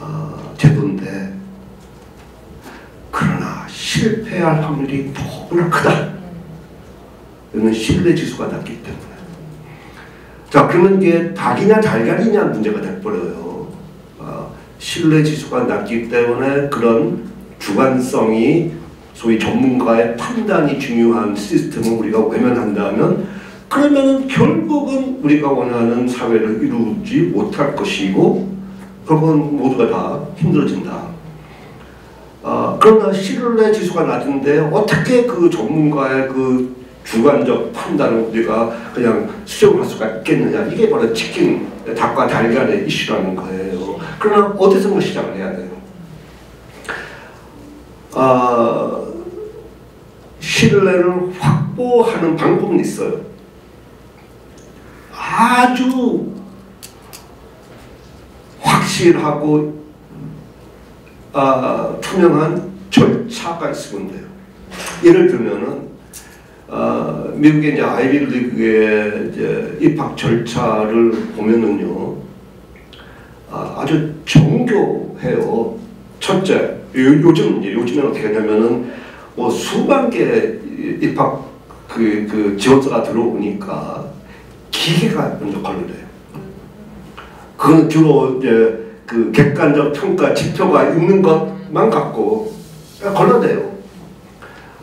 어, 제도인데 그러나 실패할 확률이 너무나 크다. 이는 신뢰 지수가 낮기 때문에. 자, 그러면 이게 닭이냐 달걀이냐 문제가 돼버려요. 어, 신뢰 지수가 낮기 때문에 그런 주관성이 소위 전문가의 판단이 중요한 시스템을 우리가 외면한다면 그러면 결국은 우리가 원하는 사회를 이루지 못할 것이고 결국은 모두가 다 힘들어진다. 어, 그러나 신뢰 지수가 낮은데 어떻게 그 전문가의 그 주관적 판단을 우리가 그냥 수정할 수가 있겠느냐 이게 바로 치킨 닭과 달걀의 이슈라는 거예요. 그러나 어디서부터 시작을 해야 돼요? 아, 신뢰를 확보하는 방법은 있어요. 아주 확실하고 아, 투명한 절차가 있으면 돼요. 예를 들면은 어, 미국의 이제 아이비리그의 이제 입학 절차를 보면은요, 아, 아주 정교해요. 첫째, 요, 요즘 이제 요즘에 어떻게 하냐면은 뭐 수만 개 입학 그, 그 지원서가 들어오니까 기계가 먼저 걸려요. 그건 주로 이제 그 객관적 평가 지표가 있는 것만 갖고 걸러내요.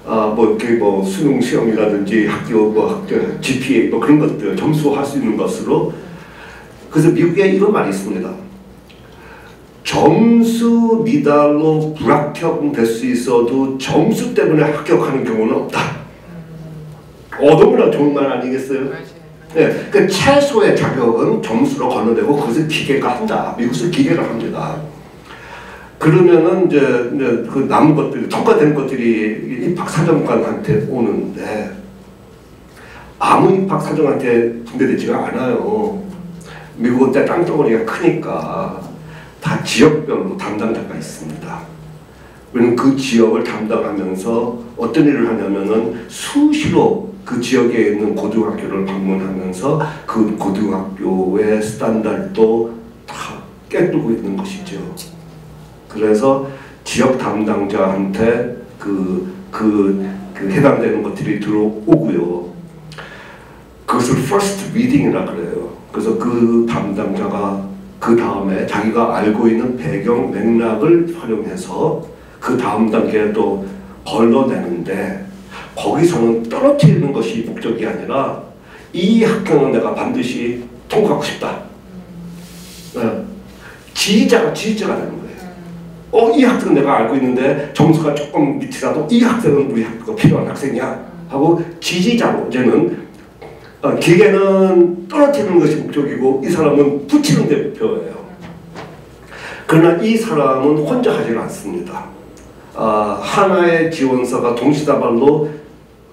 아, 뭐, 이렇게 뭐, 수능 시험이라든지 학교, 뭐, 학교, GPA, 뭐 그런 것들, 점수할 수 있는 것으로. 그래서 미국에 이런 말이 있습니다. 점수 미달로 불합격될 수 있어도 점수 때문에 합격하는 경우는 없다. 어, 너무나 좋은 말 아니겠어요? 네, 그 최소의 자격은 점수로 건너되고 그것을 기계가 한다. 미국에서 기계가 합니다. 그러면은 이제, 이제 그 남은 것들이 통과된 것들이 입학 사정관한테 오는데 아무 입학 사정한테 분배되지가 않아요. 미국은 때 땅덩어리가 크니까 다 지역별로 담당자가 있습니다. 왜냐면 그 지역을 담당하면서 어떤 일을 하냐면은 수시로 그 지역에 있는 고등학교를 방문하면서 그 고등학교의 스탠다드도 다 깨뜨고 있는 것이죠. 그래서 지역 담당자한테 그, 그, 그 해당되는 것들이 들어오고요. 그것을 first reading이라 그래요. 그래서 그 담당자가 그 다음에 자기가 알고 있는 배경 맥락을 활용해서 그 다음 단계에 또 걸러내는데 거기서는 떨어뜨리는 것이 목적이 아니라 이 학교는 내가 반드시 통과하고 싶다. 네. 지휘자가 지휘자가 되는 거예요. 어, 이 학생은 내가 알고 있는데 점수가 조금 밑이라도 이 학생은 우리 학교가 필요한 학생이야 하고 지지자로 이제는 어, 기계는 떨어뜨리는 것이 목적이고 이 사람은 붙이는 데 목표예요. 그러나 이 사람은 혼자 하지는 않습니다. 아, 하나의 지원서가 동시다발로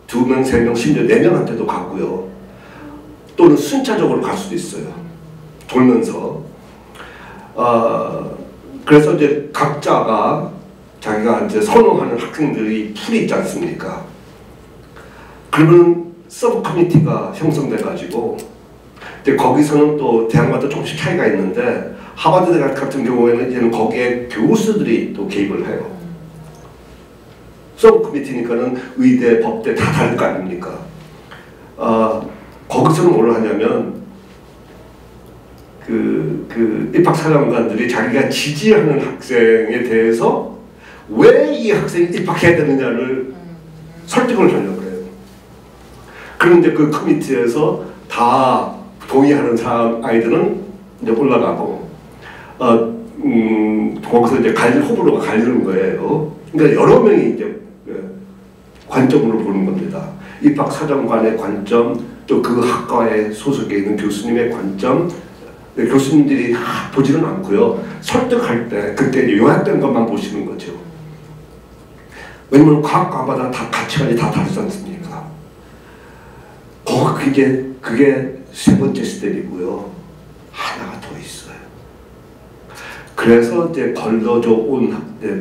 두 명, 세 명, 심지어 네 명한테도 갔고요. 또는 순차적으로 갈 수도 있어요. 돌면서. 아, 그래서 이제 각자가 자기가 이제 선호하는 학생들이 풀이 있지 않습니까? 그러면 sub committee가 형성돼 가지고 근데 거기서는 또 대학마다 조금씩 차이가 있는데 하버드 대학 같은 경우에는 이제는 거기에 교수들이 또 개입을 해요. sub committee니까는 의대, 법대 다 다를 거 아닙니까? 어, 거기서는 뭘 하냐면 그, 그 입학 사정관들이 자기가 지지하는 학생에 대해서 왜 이 학생이 입학해야 되느냐를 설득을 하려고 해요. 그런데 그 커미티에서 다 동의하는 사람 아이들은 이제 올라가고, 어, 음, 거기서 이제 갈, 호불호가 갈리는 거예요. 그러니까 여러 명이 이제 관점으로 보는 겁니다. 입학 사정관의 관점, 또 그 학과에 소속해 있는 교수님의 관점, 네, 교수님들이 보지는 않고요. 설득할 때 그때 요약된 것만 보시는 거죠. 왜냐면 과학과마다 다 가치관이 다 다르지 않습니까? 거 그게 그게 세 번째 스텝이고요. 하나가 더 있어요. 그래서 이제 걸러져 온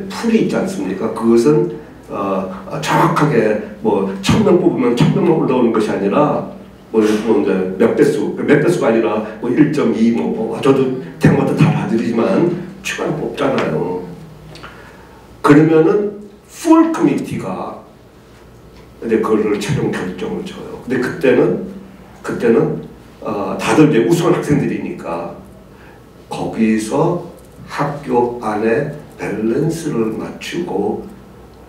풀이 있지 않습니까? 그것은 어, 정확하게 뭐 천명 뽑으면 천명만 올라오는 것이 아니라 뭐 뭐, 배수, 몇 배수가 아니라 뭐 1.2, 뭐, 뭐 저도 대학마다 다 봐드리지만 추가로 뽑잖아요. 그러면은 full committee가 이제 그거를 최종 결정을 줘요. 근데 그때는 그때는 어, 다들 이제 우수한 학생들이니까 거기서 학교 안에 밸런스를 맞추고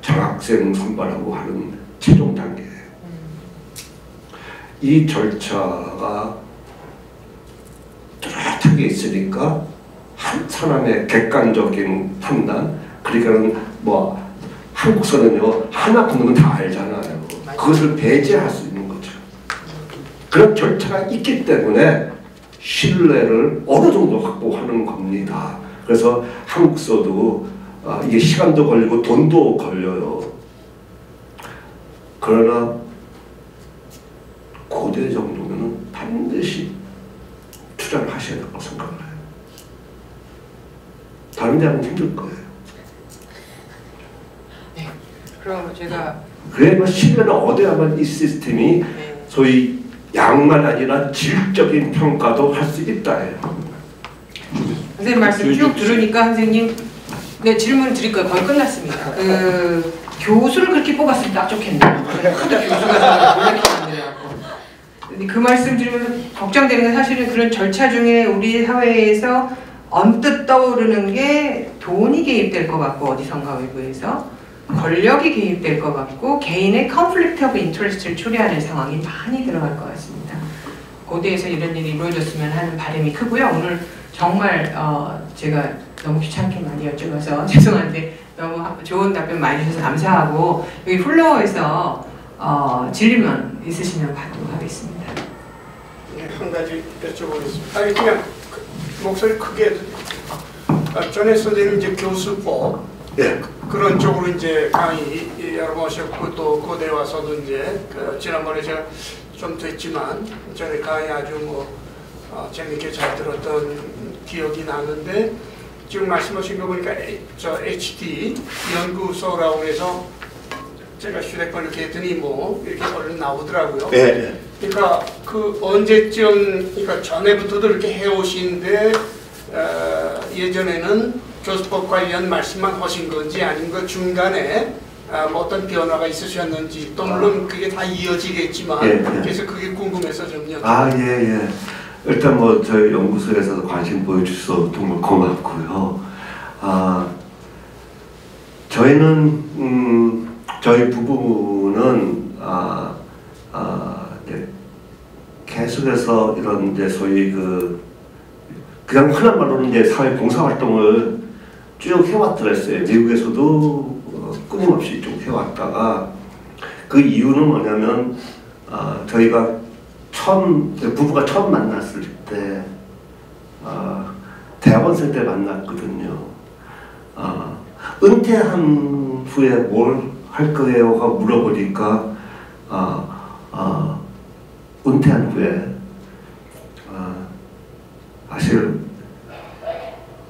장학생 선발하고 하는 최종 단계예요. 이 절차가 뚜렷하게 있으니까 한 사람의 객관적인 판단 그러니까는 뭐 한국서는요 하나 건다 알잖아요. 그것을 배제할 수 있는. 그런 절차가 있기 때문에 신뢰를 어느 정도 확보하는 겁니다. 그래서 한국서도 아, 이게 시간도 걸리고 돈도 걸려요. 그러나 고대 정도면은 반드시 투자를 하셔야 된다고 생각을 해요. 다른 데는 힘들 거예요. 네. 그럼 제가 그래야만 신뢰를 얻어야만 이 시스템이 네. 소위 양만 아니라 질적인 평가도 할 수 있다예요. 선생님 말씀 쭉 들으니까 선생님 네 질문 드릴 거예요. 거의 끝났습니다. 그 교수를 그렇게 뽑았으면 딱 좋겠네요. 교수가 그 말씀 들으면서 걱정되는 건 사실은 그런 절차 중에 우리 사회에서 언뜻 떠오르는 게 돈이 개입될 것 같고 어디선가 외부에서 권력이 개입될 것 같고 개인의 conflict of interest를 초래하는 상황이 많이 들어갈 것 같습니다. 고대에서 이런 일이 이루어졌으면 하는 바람이 크고요. 오늘 정말 어, 제가 너무 귀찮게 많이 여쭤봐서 (laughs) 죄송한데 너무 하- 좋은 답변 많이 주셔서 감사하고 여기 플로어에서 어, 질문 있으시면 받도록 하겠습니다. 네, 한 가지 여쭤보겠습니다. 아니 그냥 그, 목소리 크게. 아, 전에 선생님 이제 교수법 예. 그런 쪽으로 이제 강의 여러 번 하셨고 또 고대 와서도 이제 그 지난번에 제가 좀 됐지만 전에 강의 아주 뭐 어, 재밌게 잘 들었던 기억이 나는데 지금 말씀하신 거 보니까 에- 저 HD 연구소라고 해서 제가 휴대폰 이렇게 했더니 뭐 이렇게 얼른 나오더라고요. 예. 그러니까 그 언제쯤 그러니까 전에부터도 이렇게 해오신데 어, 예전에는 교수법 관련 말씀만 하신 건지 아니면 그 중간에 아, 뭐 어떤 변화가 있으셨는지 또 물론 그게 다 이어지겠지만 예, 예. 그래서 그게 궁금해서 좀 여쭤. 아, 예, 예. 일단 뭐 저희 연구소에서 관심 보여주셔서 정말 고맙고요. 아, 저희는 음, 저희 부부는 아, 아, 네, 계속해서 이런 이제 소위 그 그냥 흔한 말로는 이제 사회 봉사 활동을 쭉 해왔더랬어요. 미국에서도 어, 끊임없이 쭉 해왔다가 그 이유는 뭐냐면 아, 저희가 처음 부부가 처음 만났을 때 아, 대학원생 때 만났거든요. 아, 은퇴한 후에 뭘 할 거예요가 물어보니까 은퇴한 후에 아, 사실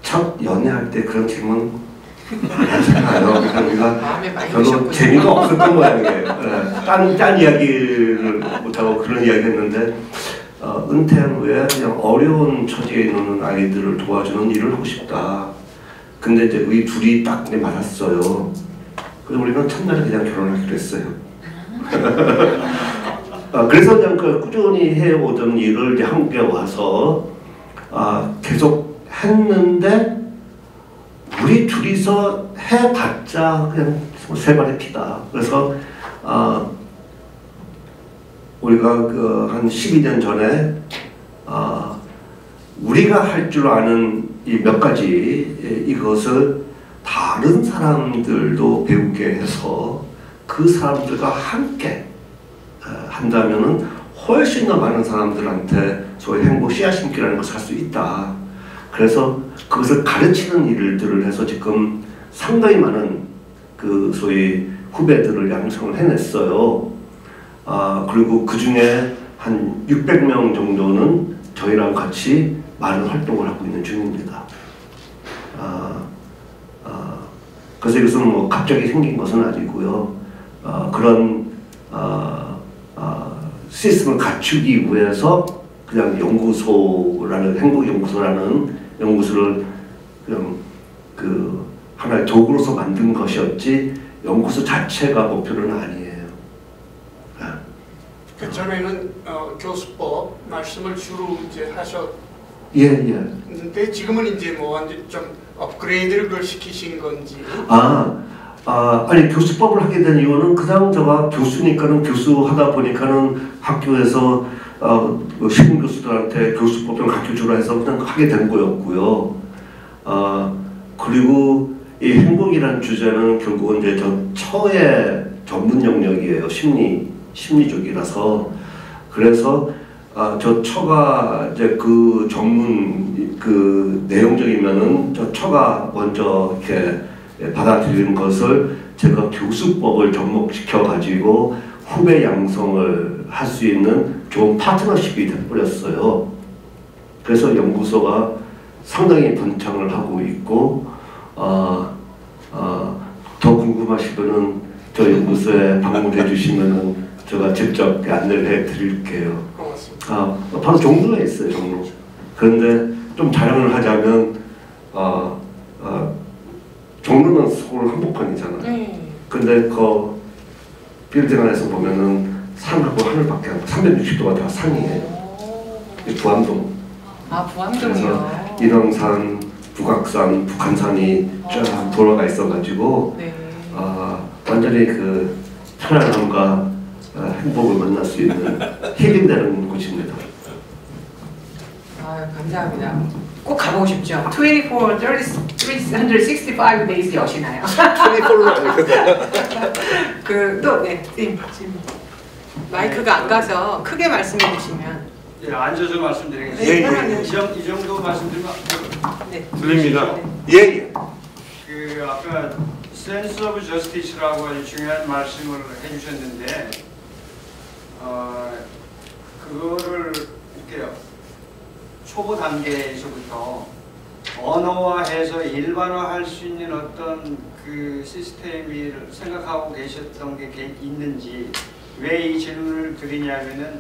첫 연애할 때 그런 질문 안 하잖아요. 그러니까 우리가 별로. 재미가 없었던 모양이에요. 예, 딴, 딴 이야기를 못하고 그런 이야기 했는데, 어, 은퇴한 후에 그냥 어려운 처지에 있는 아이들을 도와주는 일을 하고 싶다. 근데 이제 우리 둘이 딱 맞았어요. 그래서 우리는 첫날에 그냥 결혼하기로 했어요. (laughs) 어, 그래서 그냥 그 꾸준히 해오던 일을 이제 한국에 와서 아, 계속 했는데 우리 둘이서 해봤자 그냥 세 발의 피다. 그래서 아, 우리가 그 한 12년 전에 아, 우리가 할 줄 아는 이 몇 가지 예, 이것을 다른 사람들도 배우게 해서 그 사람들과 함께 어, 한다면은 훨씬 더 많은 사람들한테 소위 행복 씨앗 심기라는 것을 할 수 있다. 그래서 그것을 가르치는 일들을 해서 지금 상당히 많은 그 소위 후배들을 양성을 해냈어요. 아 그리고 그 중에 한 600명 정도는 저희랑 같이 많은 활동을 하고 있는 중입니다. 아, 아, 그래서 이것은 뭐 갑자기 생긴 것은 아니고요. 아, 그런 아, 아, 시스템을 갖추기 위해서 그냥 연구소라는 행복연구소라는 연구소를 그냥 그 하나의 도구로서 만든 것이었지 연구소 자체가 목표는 아니에요. 아, 그 전에는 어, 교수법 말씀을 주로 이제 하셨는데 예, 예. 지금은 이제 뭐 완전 좀 업그레이드를 그걸 시키신 건지 아, 아, 아니 교수법을 하게 된 이유는 그냥 제가 교수니까는 교수 하다 보니까는 학교에서 어, 그 신임 교수들한테 교수법 좀 가르쳐주라 해서 그냥 하게 된 거였고요. 아, 그리고 이 행복이라는 주제는 결국은 이제 저 처의 전문 영역이에요. 심리 심리 쪽이라서 그래서 아, 저 처가 이제 그 전문 그 내용적이면은 저 처가 먼저 이렇게 받아들이는 것을 제가 교수법을 접목시켜 가지고 후배 양성을 할 수 있는 좋은 파트너십이 돼버렸어요. 그래서 연구소가 상당히 번창을 하고 있고 어, 어, 더 궁금하시면은 저 연구소에 방문해 주시면은 제가 직접 안내를 해 드릴게요. 아, 바로 종로에 있어요, 종로. 그런데 좀 자랑을 하자면, 어, 어, 종로는 서울 한복판이잖아. 네. 근데 그 빌딩 안에서 보면은 산하고 하늘밖에 안 보. 360도가 다 산이에요. 부암동. 아 부암동이요. 인왕산, 북악산, 북한산이 쫙 돌아가 있어가지고, 네. 아, 완전히 그 편안함과 어, 행복을 만날 수 있는 힐링되는 곳입니다. 아 감사합니다. 꼭 가보고 싶죠. 24, 30, 365 days 여시나요? 24로 아니거든. 그또 네, 쌤 지금 마이크가 안 가서 크게 말씀해 주시면 예, 앉아서 말씀드리겠습니다. 네, 예, 예. 이, 정, 이 정도 말씀드리면 네. 들립니다. 네. 예, 예. 그 아까 sense of justice라고 아주 중요한 말씀을 해주셨는데 어, 그거를 이렇게 초보 단계에서부터 언어화해서 일반화할 수 있는 어떤 그 시스템을 생각하고 계셨던 게 게- 있는지 왜 이 질문을 드리냐면은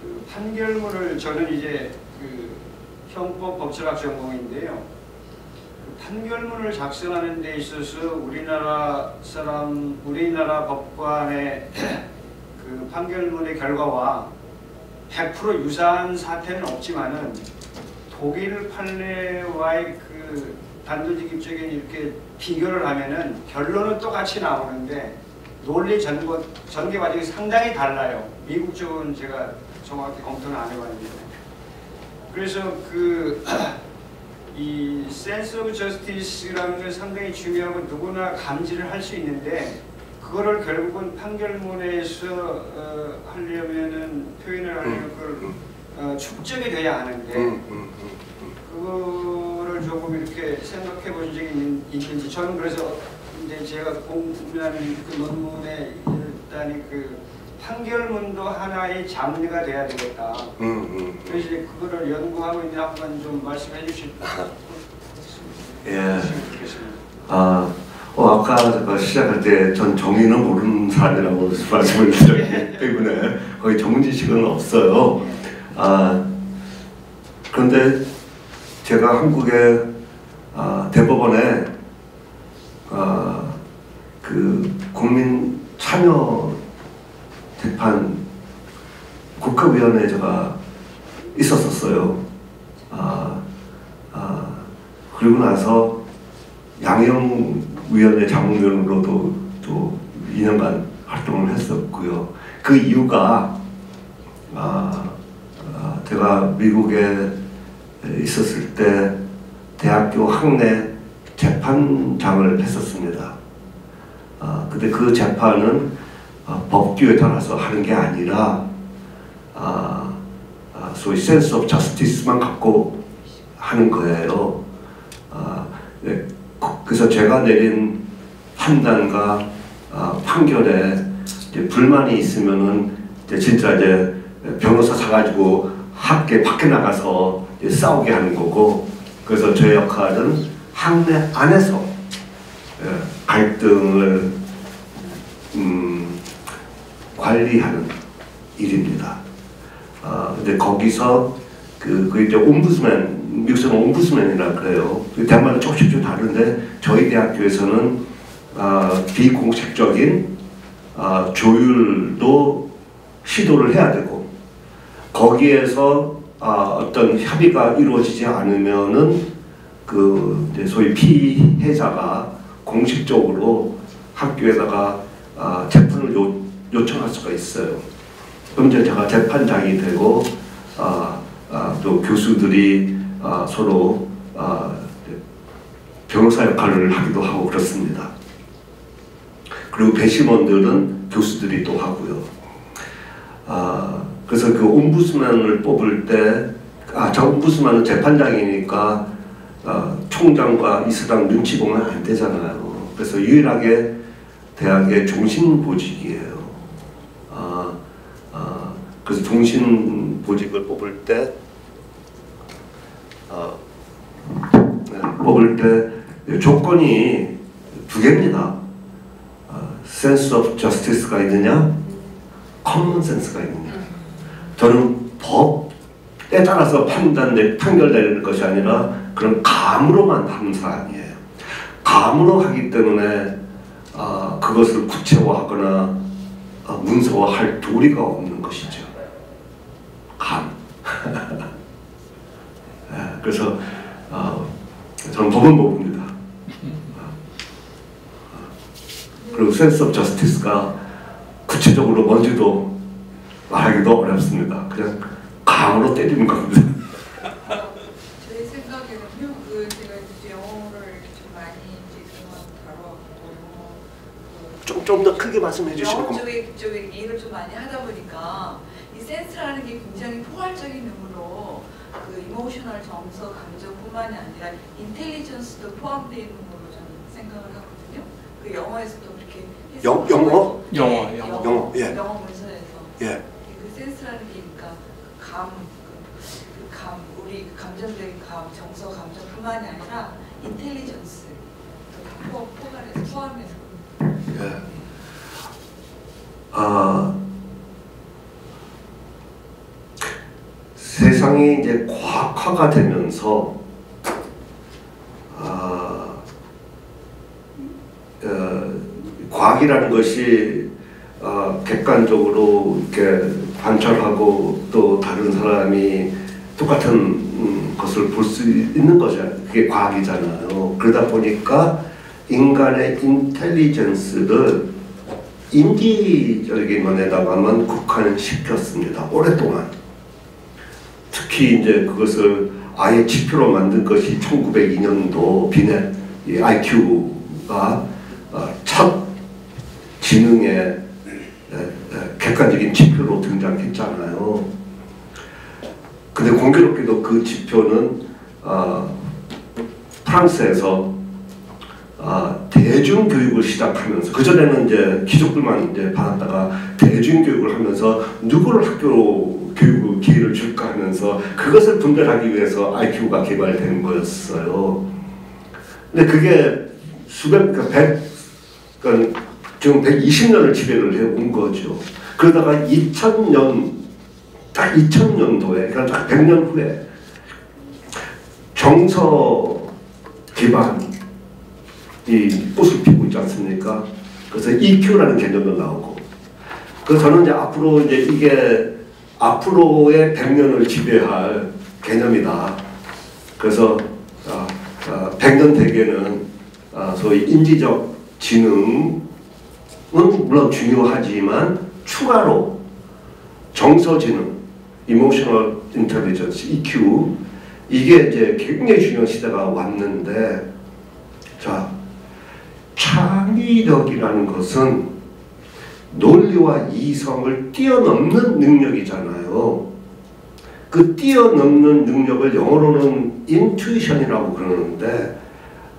그 판결문을 저는 이제 그 형법 법철학 전공인데요. 그 판결문을 작성하는 데 있어서 우리나라 사람 우리나라 법관의 (clears throat) 그 판결문의 결과와 100% 유사한 사태는 없지만은 독일 판례와의 그 단도직입적인 이렇게 비교를 하면은 결론은 똑같이 나오는데 논리 전거, 전개 과정이 상당히 달라요. 미국 쪽은 제가 정확히 검토는 안 해봤는데. 그래서 그 (clears throat) 이 sense of justice라는 건 상당히 중요하고 누구나 감지를 할 수 있는데 그거를 결국은 판결문에서 어, 하려면은 표현을 하려면 그걸 어, 축적이 돼야 하는데 음, 음, 음. 그거를 조금 이렇게 생각해 본 적이 있는, 있는지 저는 그래서 이제 제가 공부한 그 논문에 일단이 그 판결문도 하나의 장르가 돼야 되겠다. 음, 음, 그래서 이제 그거를 연구하고 있는 한번 좀 말씀해 주실 (laughs) 예. 좋겠습니다. 아, 어, 아까 시작할 때 전 정의는 모르는 사람이라고 (laughs) 말씀을 드렸기 때문에 거의 전문 지식은 없어요. 아, 그런데 제가 한국의 아, 대법원에 아, 그 국민 참여 재판 국가위원회 제가 있었었어요. 아, 아, 그리고 나서 양형 위원회 자문위원으로도 또 2년간 활동을 했었고요. 그 이유가 아, 아, 제가 미국에 있었을 때 대학교 학내 재판장을 했었습니다. 아, 근데 그 재판은 아, 법규에 따라서 하는 게 아니라 아, 아, 소위 sense of justice만 갖고 하는 거예요. 아, 네. 그- 그래서 제가 내린 판단과 아, 판결에 불만이 있으면은 이제 진짜 이제 변호사 사가지고 학계 밖에 나가서 싸우게 하는 거고 그래서 제 역할은 학내 안에서 예, 갈등을 음, 관리하는 일입니다. 아, 근데 거기서 그, 그 이제 옴부스맨, 미국에서는 옴부스맨이라 그래요. 그 대학마다 조금씩 좀 다른데 저희 대학교에서는 아, 비공식적인 아, 조율도 시도를 해야 되고 거기에서 아, 어떤 협의가 이루어지지 않으면은 그 소위 피해자가 공식적으로 학교에다가 아, 재판을 요, 요청할 수가 있어요. 그럼 이제 제가 재판장이 되고 아, 아, 또 교수들이 아, 서로 아, 변호사 역할을 하기도 하고 그렇습니다. 그리고 배심원들은 교수들이 또 하고요. 아, 그래서 그 옴부스만을 뽑을 때, 아, 저 옴부스만은 재판장이니까 아, 총장과 이사장 눈치 보면 안 되잖아요. 그래서 유일하게 대학의 종신 보직이에요. 아, 아, 그래서 종신 보직을 뽑을 때, 아, 네, 뽑을 때 조건이 두 개입니다. sense of justice가 있느냐, common sense가 있느냐. 저는 법에 따라서 판단 내 판결 내리는 것이 아니라 그런 감으로만 하는 사람이에요. 감으로 하기 때문에 아, 그것을 구체화하거나 아, 문서화할 도리가 없는 것이죠. 감. 예, (laughs) 그래서 아, 저는 법은 못 봅니다. 그리고 sense of justice가 구체적으로 뭔지도 말하기도 어렵습니다. 그냥 감으로 때리는 겁니다. 제 생각에는요, 그 제가 이제 영어를 이렇게 좀 많이 이제 그동안 다뤄왔고 영어 그 좀좀더 크게 말씀해 주시면 고맙- 쪽에 그쪽에 일을 좀 많이 하다 보니까 이 센스라는 게 굉장히 포괄적인 의미로 그 emotional 정서 감정뿐만이 아니라 intelligence도 포함되어 있는 걸로 저는 생각을 하거든요. 그 영어에서도 그렇게 영- 영어? 네, 영어, 영어, 영어. 영어, 예. 영어 문서에서 예. 그 센스라는 게 그러니까 감, 그, 그 감, 우리 그 감정적인 감, 정서 감정뿐만이 아니라 intelligence 포, 포괄해서 포함해서 예. 아, 세상이 이제 과학화가 되면서 아, 어, 과학이라는 것이 어, 객관적으로 이렇게 관찰하고 또 다른 사람이 똑같은 음, 것을 볼 수 있는 거잖아요. 그게 과학이잖아요. 그러다 보니까 인간의 인텔리전스를 인지적인 면에다가만 국한시켰습니다. 오랫동안. 특히 이제 그것을 아예 지표로 만든 것이 1902년도 비넷 IQ가 어, 첫 지능의 객관적인 지표로 등장했잖아요. 근데 공교롭게도 그 지표는 어, 프랑스에서 아, 대중교육을 시작하면서 그전에는 이제 귀족들만 이제 받았다가 대중교육을 하면서 누구를 학교로 교육을 기회를 줄까 하면서 그것을 분별하기 위해서 IQ가 개발된 거였어요. 근데 그게 수백, 그러니까 백, 그러니까 지금 120년을 지배를 해온 거죠. 그러다가 2000년, 딱 2000년도에, 그러니까 딱 100년 후에 정서 기반 이 꽃을 피우고 있지 않습니까? 그래서 EQ라는 개념도 나오고. 그래서 저는 이제 앞으로 이제 이게 앞으로의 100년을 지배할 개념이다. 그래서 어, 어, 100년 대계는 어, 소위 인지적 지능은 물론 중요하지만 추가로 정서 지능, emotional intelligence, EQ 이게 이제 굉장히 중요한 시대가 왔는데 자 창의력이라는 것은 논리와 이성을 뛰어넘는 능력이잖아요. 그 뛰어넘는 능력을 영어로는 인투이션이라고 그러는데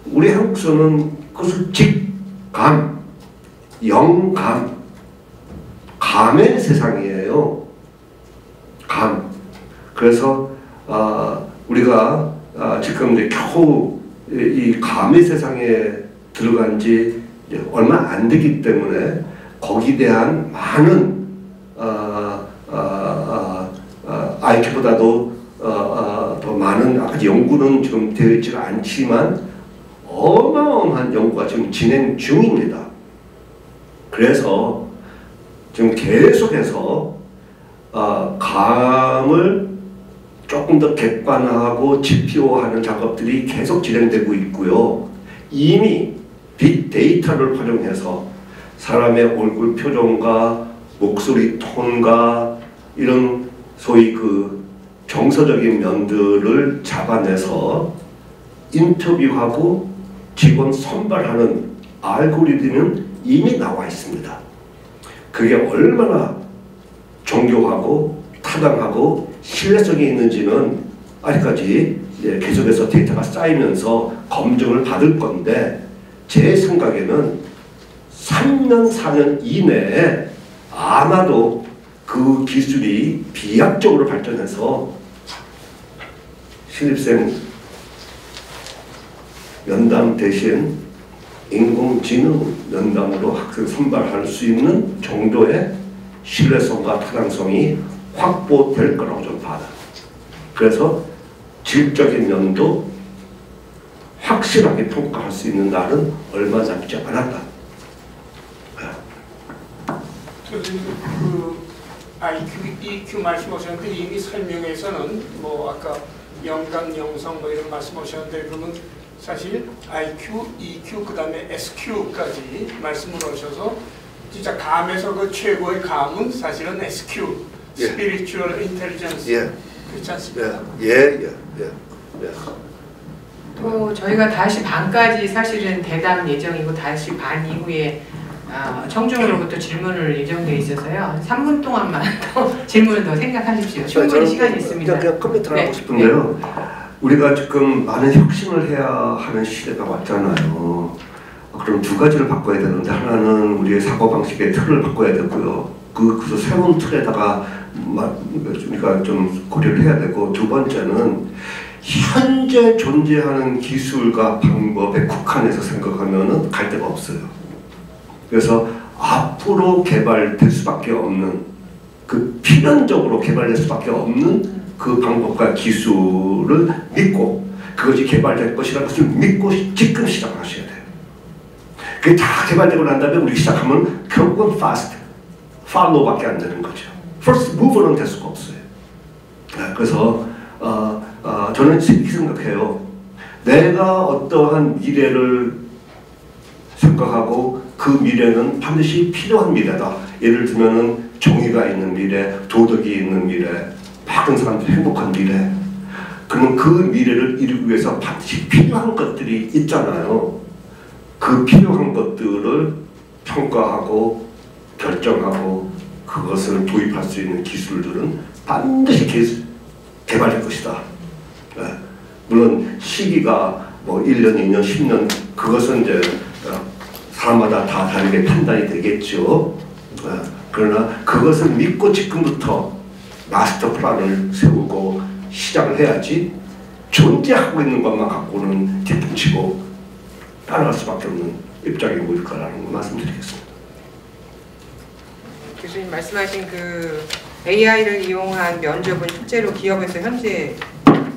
우리 한국서는 그것을 직감, 영감, 감의 세상이에요. 감. 그래서 아, 우리가 아, 지금 이제 겨우 이- 이 감의 세상에 들어간 지 얼마 안 되기 때문에 거기에 대한 많은 어, 어, IQ보다도 어, 어, 더 많은 아직 연구는 지금 되어 있지가 않지만 어마어마한 연구가 지금 진행 중입니다. 그래서 지금 계속해서 어, 감을 조금 더 객관화하고 지표화하는 작업들이 계속 진행되고 있고요. 이미 빅데이터를 활용해서 사람의 얼굴 표정과 목소리 톤과 이런 소위 그 정서적인 면들을 잡아내서 인터뷰하고 직원 선발하는 알고리즘은 이미 나와 있습니다. 그게 얼마나 정교하고 타당하고 신뢰성이 있는지는 아직까지 예, 계속해서 데이터가 쌓이면서 검증을 받을 건데 제 생각에는 3년, 4년 이내에 아마도 그 기술이 비약적으로 발전해서 신입생 면담 대신 인공지능 면담으로 학생 선발할 수 있는 정도의 신뢰성과 타당성이 확보될 거라고 좀 봐요. 그래서 질적인 면도 확실하게 평가할 수 있는 날은 얼마 남지 않았다. 교수님 그 IQ, EQ 말씀하셨는데 이미 설명에서는 뭐 아까 영감, 영성 뭐 이런 말씀하셨는데 그러면 사실 IQ, EQ 그 다음에 SQ까지 말씀을 하셔서 진짜 감에서 그 최고의 감은 사실은 SQ, 예. Spiritual Intelligence 예, 그렇지 않습니까? 예, 예, 예, 예. 또 저희가 다시 반까지 사실은 대담 예정이고 다시 반 이후에 아, 청중으로부터 질문을 예정돼 있어서요. 3분 동안만 (laughs) 더 질문을 더 생각하십시오. 충분히 시간이 있습니다. 그냥, 컴퓨터를 네. 하고 싶은데요. 우리가 지금 많은 혁신을 해야 하는 시대가 왔잖아요. 그럼 두 가지를 바꿔야 되는데 하나는 우리의 사고 방식의 틀을 바꿔야 되고요. 그 그래서 새로운 틀에다가 마- 우리가 좀 고려를 해야 되고 두 번째는 현재 존재하는 기술과 방법에 국한해서 생각하면은 갈 데가 없어요. 그래서 앞으로 개발될 수밖에 없는 그 필연적으로 개발될 수밖에 없는 그 방법과 기술을 믿고 그것이 개발될 것이라는 것을 믿고 지금 시작하셔야 돼요. 그게 다 개발되고 난 다음에 우리 시작하면 결국은 fast, follow밖에 안 되는 거죠. first mover는 될 수가 없어요. 네, 그래서 어, 어, 저는 이렇게 생각해요. 내가 어떠한 미래를 생각하고 그 미래는 반드시 필요한 미래다. 예를 들면은 정의가 있는 미래, 도덕이 있는 미래, 많은 사람들이 행복한 미래. 그러면 그 미래를 이루기 위해서 반드시 필요한 것들이 있잖아요. 그 필요한 것들을 평가하고 결정하고 그것을 도입할 수 있는 기술들은 반드시 개, 개발될 것이다. 예. 물론 시기가 뭐 1년, 2년, 10년 그것은 이제 어, 사람마다 다 다르게 판단이 되겠죠. 어, 그러나 그것을 믿고 지금부터 마스터 플랜을 세우고 시작을 해야지 존재하고 있는 것만 갖고는 뒤꿈치고 따라갈 수밖에 없는 입장이 올 거라는 거 말씀드리겠습니다. 교수님 말씀하신 그 AI를 이용한 면접은 실제로 기업에서 현재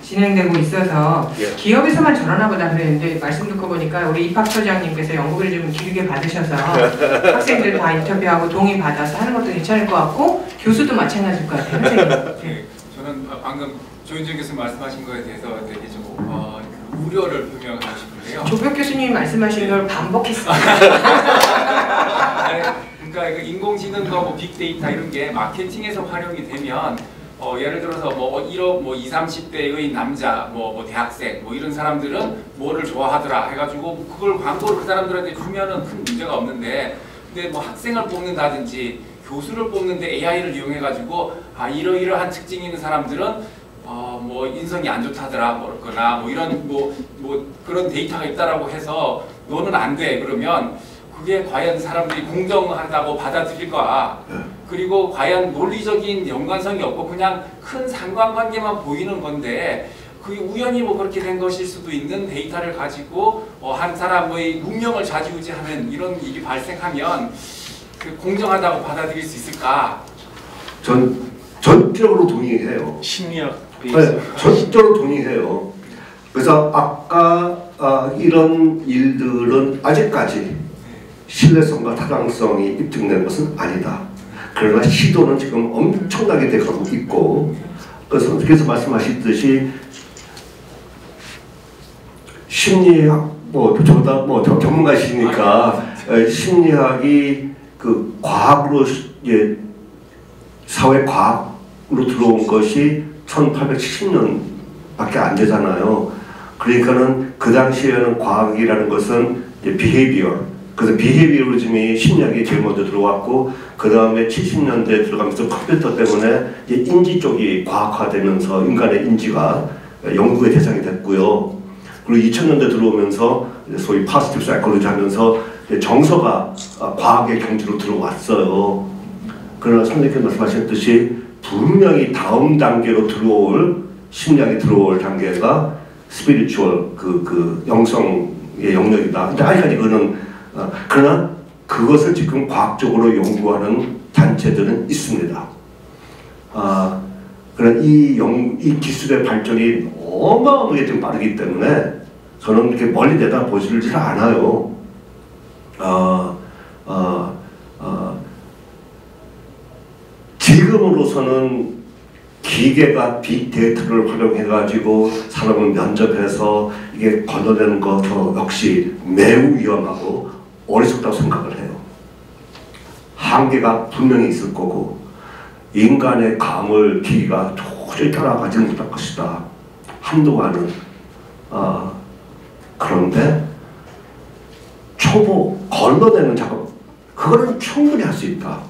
진행되고 있어서 예. 기업에서만 저러나 보다 그랬는데 말씀 듣고 보니까 우리 입학처장님께서 연구를 좀 길게 받으셔서 (laughs) 학생들 다 인터뷰하고 동의 받아서 하는 것도 괜찮을 것 같고 교수도 마찬가지일 것 같아요 선생님. 네. 네, 저는 방금 조윤정 교수님 말씀하신 거에 대해서 되게 좀 어, 그 우려를 표명하고 싶은데요. 조벽 교수님이 말씀하신 걸 반복했습니다. (laughs) 그러니까 이거 인공지능과 뭐 빅데이터 이런 게 마케팅에서 활용이 되면 어, 예를 들어서 뭐 1억 뭐 20, 30대의 남자 뭐, 뭐 대학생 뭐 이런 사람들은 뭐를 좋아하더라 해가지고 그걸 광고를 그 사람들한테 주면은 큰 문제가 없는데 근데 뭐 학생을 뽑는다든지 교수를 뽑는데 AI를 이용해가지고 아 이러이러한 특징이 있는 사람들은 어, 뭐 인성이 안 좋다더라 뭐거나 뭐 이런 뭐, 뭐 그런 데이터가 있다라고 해서 너는 안 돼 그러면 그게 과연 사람들이 공정하다고 받아들일까 그리고 과연 논리적인 연관성이 없고 그냥 큰 상관관계만 보이는 건데 그게 우연히 뭐 그렇게 된 것일 수도 있는 데이터를 가지고 어, 한 사람의 운명을 좌지우지하는 이런 일이 발생하면 그 공정하다고 받아들일 수 있을까? 전 전적으로 동의해요. 심리학 베이스. 네, 전적으로 동의해요. 그래서 아까 아, 이런 일들은 아직까지 신뢰성과 타당성이 입증된 것은 아니다. 그러나 시도는 지금 엄청나게 돼가고 있고 그래서 선생님께서 말씀하셨듯이 심리학 뭐 저보다 뭐 저- 전문가시니까 에, 심리학이 그 과학으로 시- 예, 사회 과학으로 들어온 것이 1870년밖에 안 되잖아요. 그러니까는 그 당시에는 과학이라는 것은 behavior 그래서 비헤비어리즘이 심리학이 제일 먼저 들어왔고 그 다음에 70년대 들어가면서 컴퓨터 때문에 인지 쪽이 과학화되면서 인간의 인지가 연구의 대상이 됐고요. 그리고 2000년대 들어오면서 소위 positive psychology 하면서 정서가 아, 과학의 경지로 들어왔어요. 그러나 선생님께서 말씀하셨듯이 분명히 다음 단계로 들어올 심리학이 들어올 단계가 spiritual 그, 그 영성의 영역이다. 근데 아직까지 그는 어, 그러나 그것을 지금 과학적으로 연구하는 단체들은 있습니다. 아, 그러나 이, 영, 이 기술의 발전이 어마어마하게 좀 빠르기 때문에 저는 이렇게 멀리 내다 보지를 않아요. 어, 어, 어, 지금으로서는 기계가 빅데이터를 활용해가지고 사람을 면접해서 이게 건너내는 것도 역시 매우 위험하고 어리석다고 생각을 해요. 한계가 분명히 있을 거고 인간의 감을 기계가 도저히 따라가지 못할 것이다. 한동안은 아 그런데 초보 걸러내는 작업 그거는 충분히 할 수 있다.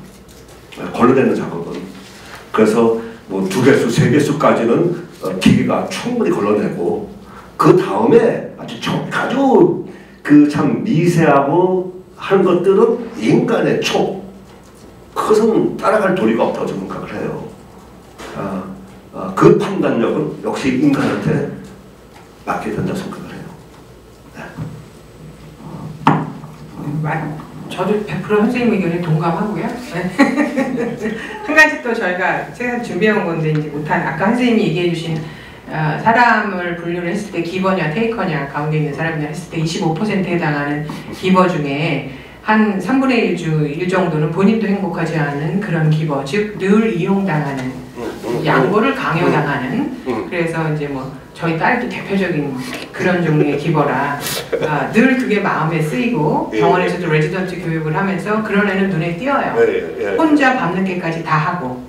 걸러내는 작업은 그래서 뭐 두 개수 세 개수까지는 어, 기계가 충분히 걸러내고 그 다음에 아주 좀 아주 그 참 미세하고 하는 것들은 인간의 촉 그것은 따라갈 도리가 없다고 생각을 해요. 아, 아, 그 판단력은 역시 인간한테 맡게 된다고 생각을 해요. 마- 저도 100% 선생님 의견에 동감하고요. 네. (laughs) 한 가지 또 저희가 제가 준비해온 건데 이제 못한 아까 선생님이 얘기해 주신 어, 사람을 분류를 했을 때 기버냐 테이커냐 가운데 있는 사람이냐 했을 때 25%에 해당하는 기버 중에 한 3분의 1 주, 1 정도는 본인도 행복하지 않은 그런 기버, 즉 늘 이용당하는 양보를 강요당하는 음. 그래서 이제 뭐 저희 딸도 대표적인 그런 종류의 giver라 아, 늘 그게 마음에 쓰이고 예. 병원에서도 레지던트 교육을 하면서 그런 애는 눈에 띄어요. 네, 예. 혼자 밤늦게까지 다 하고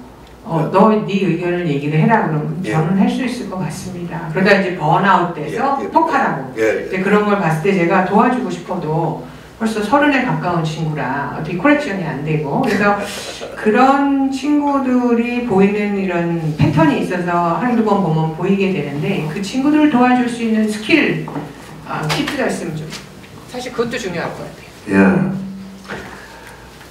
어, 너네 의견을 얘기를 해라 그러면 예. 저는 할 수 있을 것 같습니다. 그러다 이제 번아웃 돼서 예, 예. 폭발하고 예, 이제 그런 걸 봤을 때 제가 도와주고 싶어도 벌써 서른에 가까운 친구라 어떻게 correction이 안 되고 그래서 (laughs) 그런 친구들이 보이는 이런 패턴이 있어서 한두 번 보면 보이게 되는데 그 친구들을 도와줄 수 있는 스킬 아, 키트가 있으면 좀 사실 그것도 중요할 것 같아요. 예.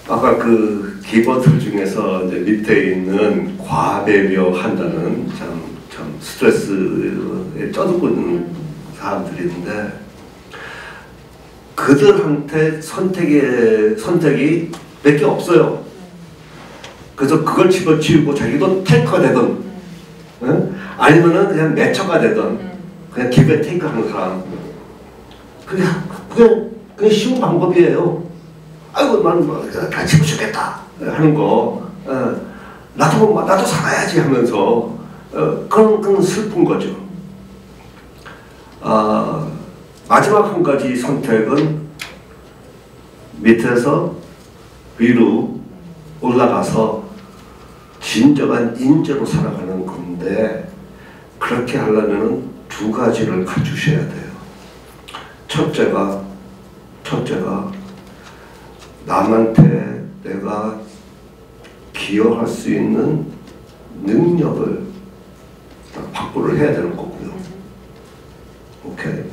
아까 그 기버들 중에서 이제 밑에 있는 과배려 한다는 참, 참 스트레스에 쩌들고 있는 사람들이 있는데 그들한테 선택의 선택이 몇 개 없어요. 그래서 그걸 집어치우고 자기도 테이커가 되든 응? 아니면은 그냥 매처가 되든 그냥 기브 테이크 하는 사람 그냥 그냥 그냥 쉬운 방법이에요. 아이고 나는 뭐다 집어주겠다 하는 거 어, 나도 뭐 나도 살아야지 하면서 어, 그런 그런 슬픈 거죠. 아 마지막 한 가지 선택은 밑에서 위로 올라가서 진정한 인재로 살아가는 건데 그렇게 하려면 두 가지를 갖추셔야 돼요. 첫째가 첫째가 남한테 내가 기여할 수 있는 능력을 확보를 해야 되는 거고요. 오케이.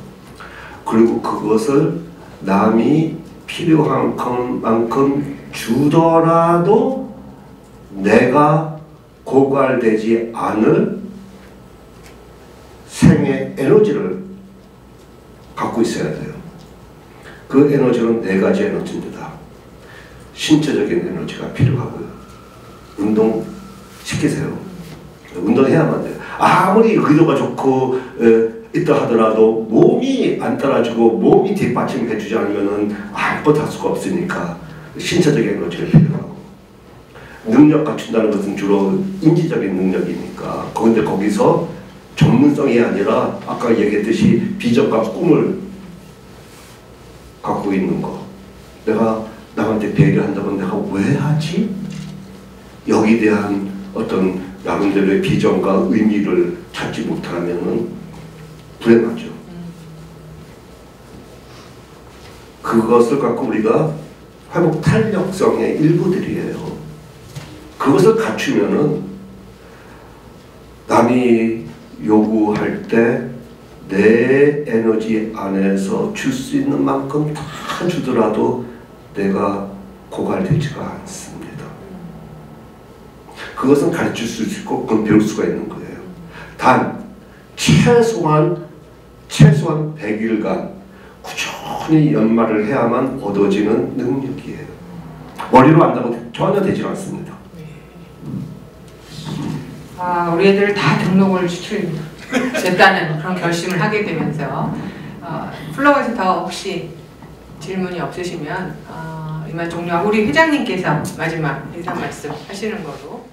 그리고 그것을 남이 필요한 만큼 주더라도 내가 고갈되지 않을 생의 에너지를 갖고 있어야 돼요. 그 에너지는 네 가지 에너지입니다. 신체적인 에너지가 필요하고요. 운동 시키세요. 운동해야만 돼요. 아무리 의도가 좋고 에, 있다 하더라도 몸이 안 따라주고 몸이 뒷받침해주지 않으면은 아무것도 할 수가 없으니까 신체적인 에너지가 필요하고 능력 갖춘다는 것은 주로 인지적인 능력이니까 그런데 거기서 전문성이 아니라 아까 얘기했듯이 비전과 꿈을 갖고 있는 거 내가 남한테 배려한다면 내가 왜 하지? 여기에 대한 어떤 나름대로의 비전과 의미를 찾지 못하면은 불행하죠. 그것을 갖고 우리가 회복 탄력성의 일부들이에요. 그것을 갖추면은 남이 요구할 때 내 에너지 안에서 줄 수 있는 만큼 다 주더라도 내가 고갈되지가 않습니다. 그것은 가르칠 수 있고 그건 배울 수가 있는 거예요. 단 최소한 최소한 100일간 꾸준히 연말을 해야만 얻어지는 능력이에요. 머리로 안다고 전혀 되지 않습니다. 아, 우리 애들 다 등록을 추출 됐다는 그런 결심을 하게 되면서 어, 플로어에서 더 혹시 질문이 없으시면 어, 이만 종료하고 우리 회장님께서 마지막 인사 말씀 하시는 거로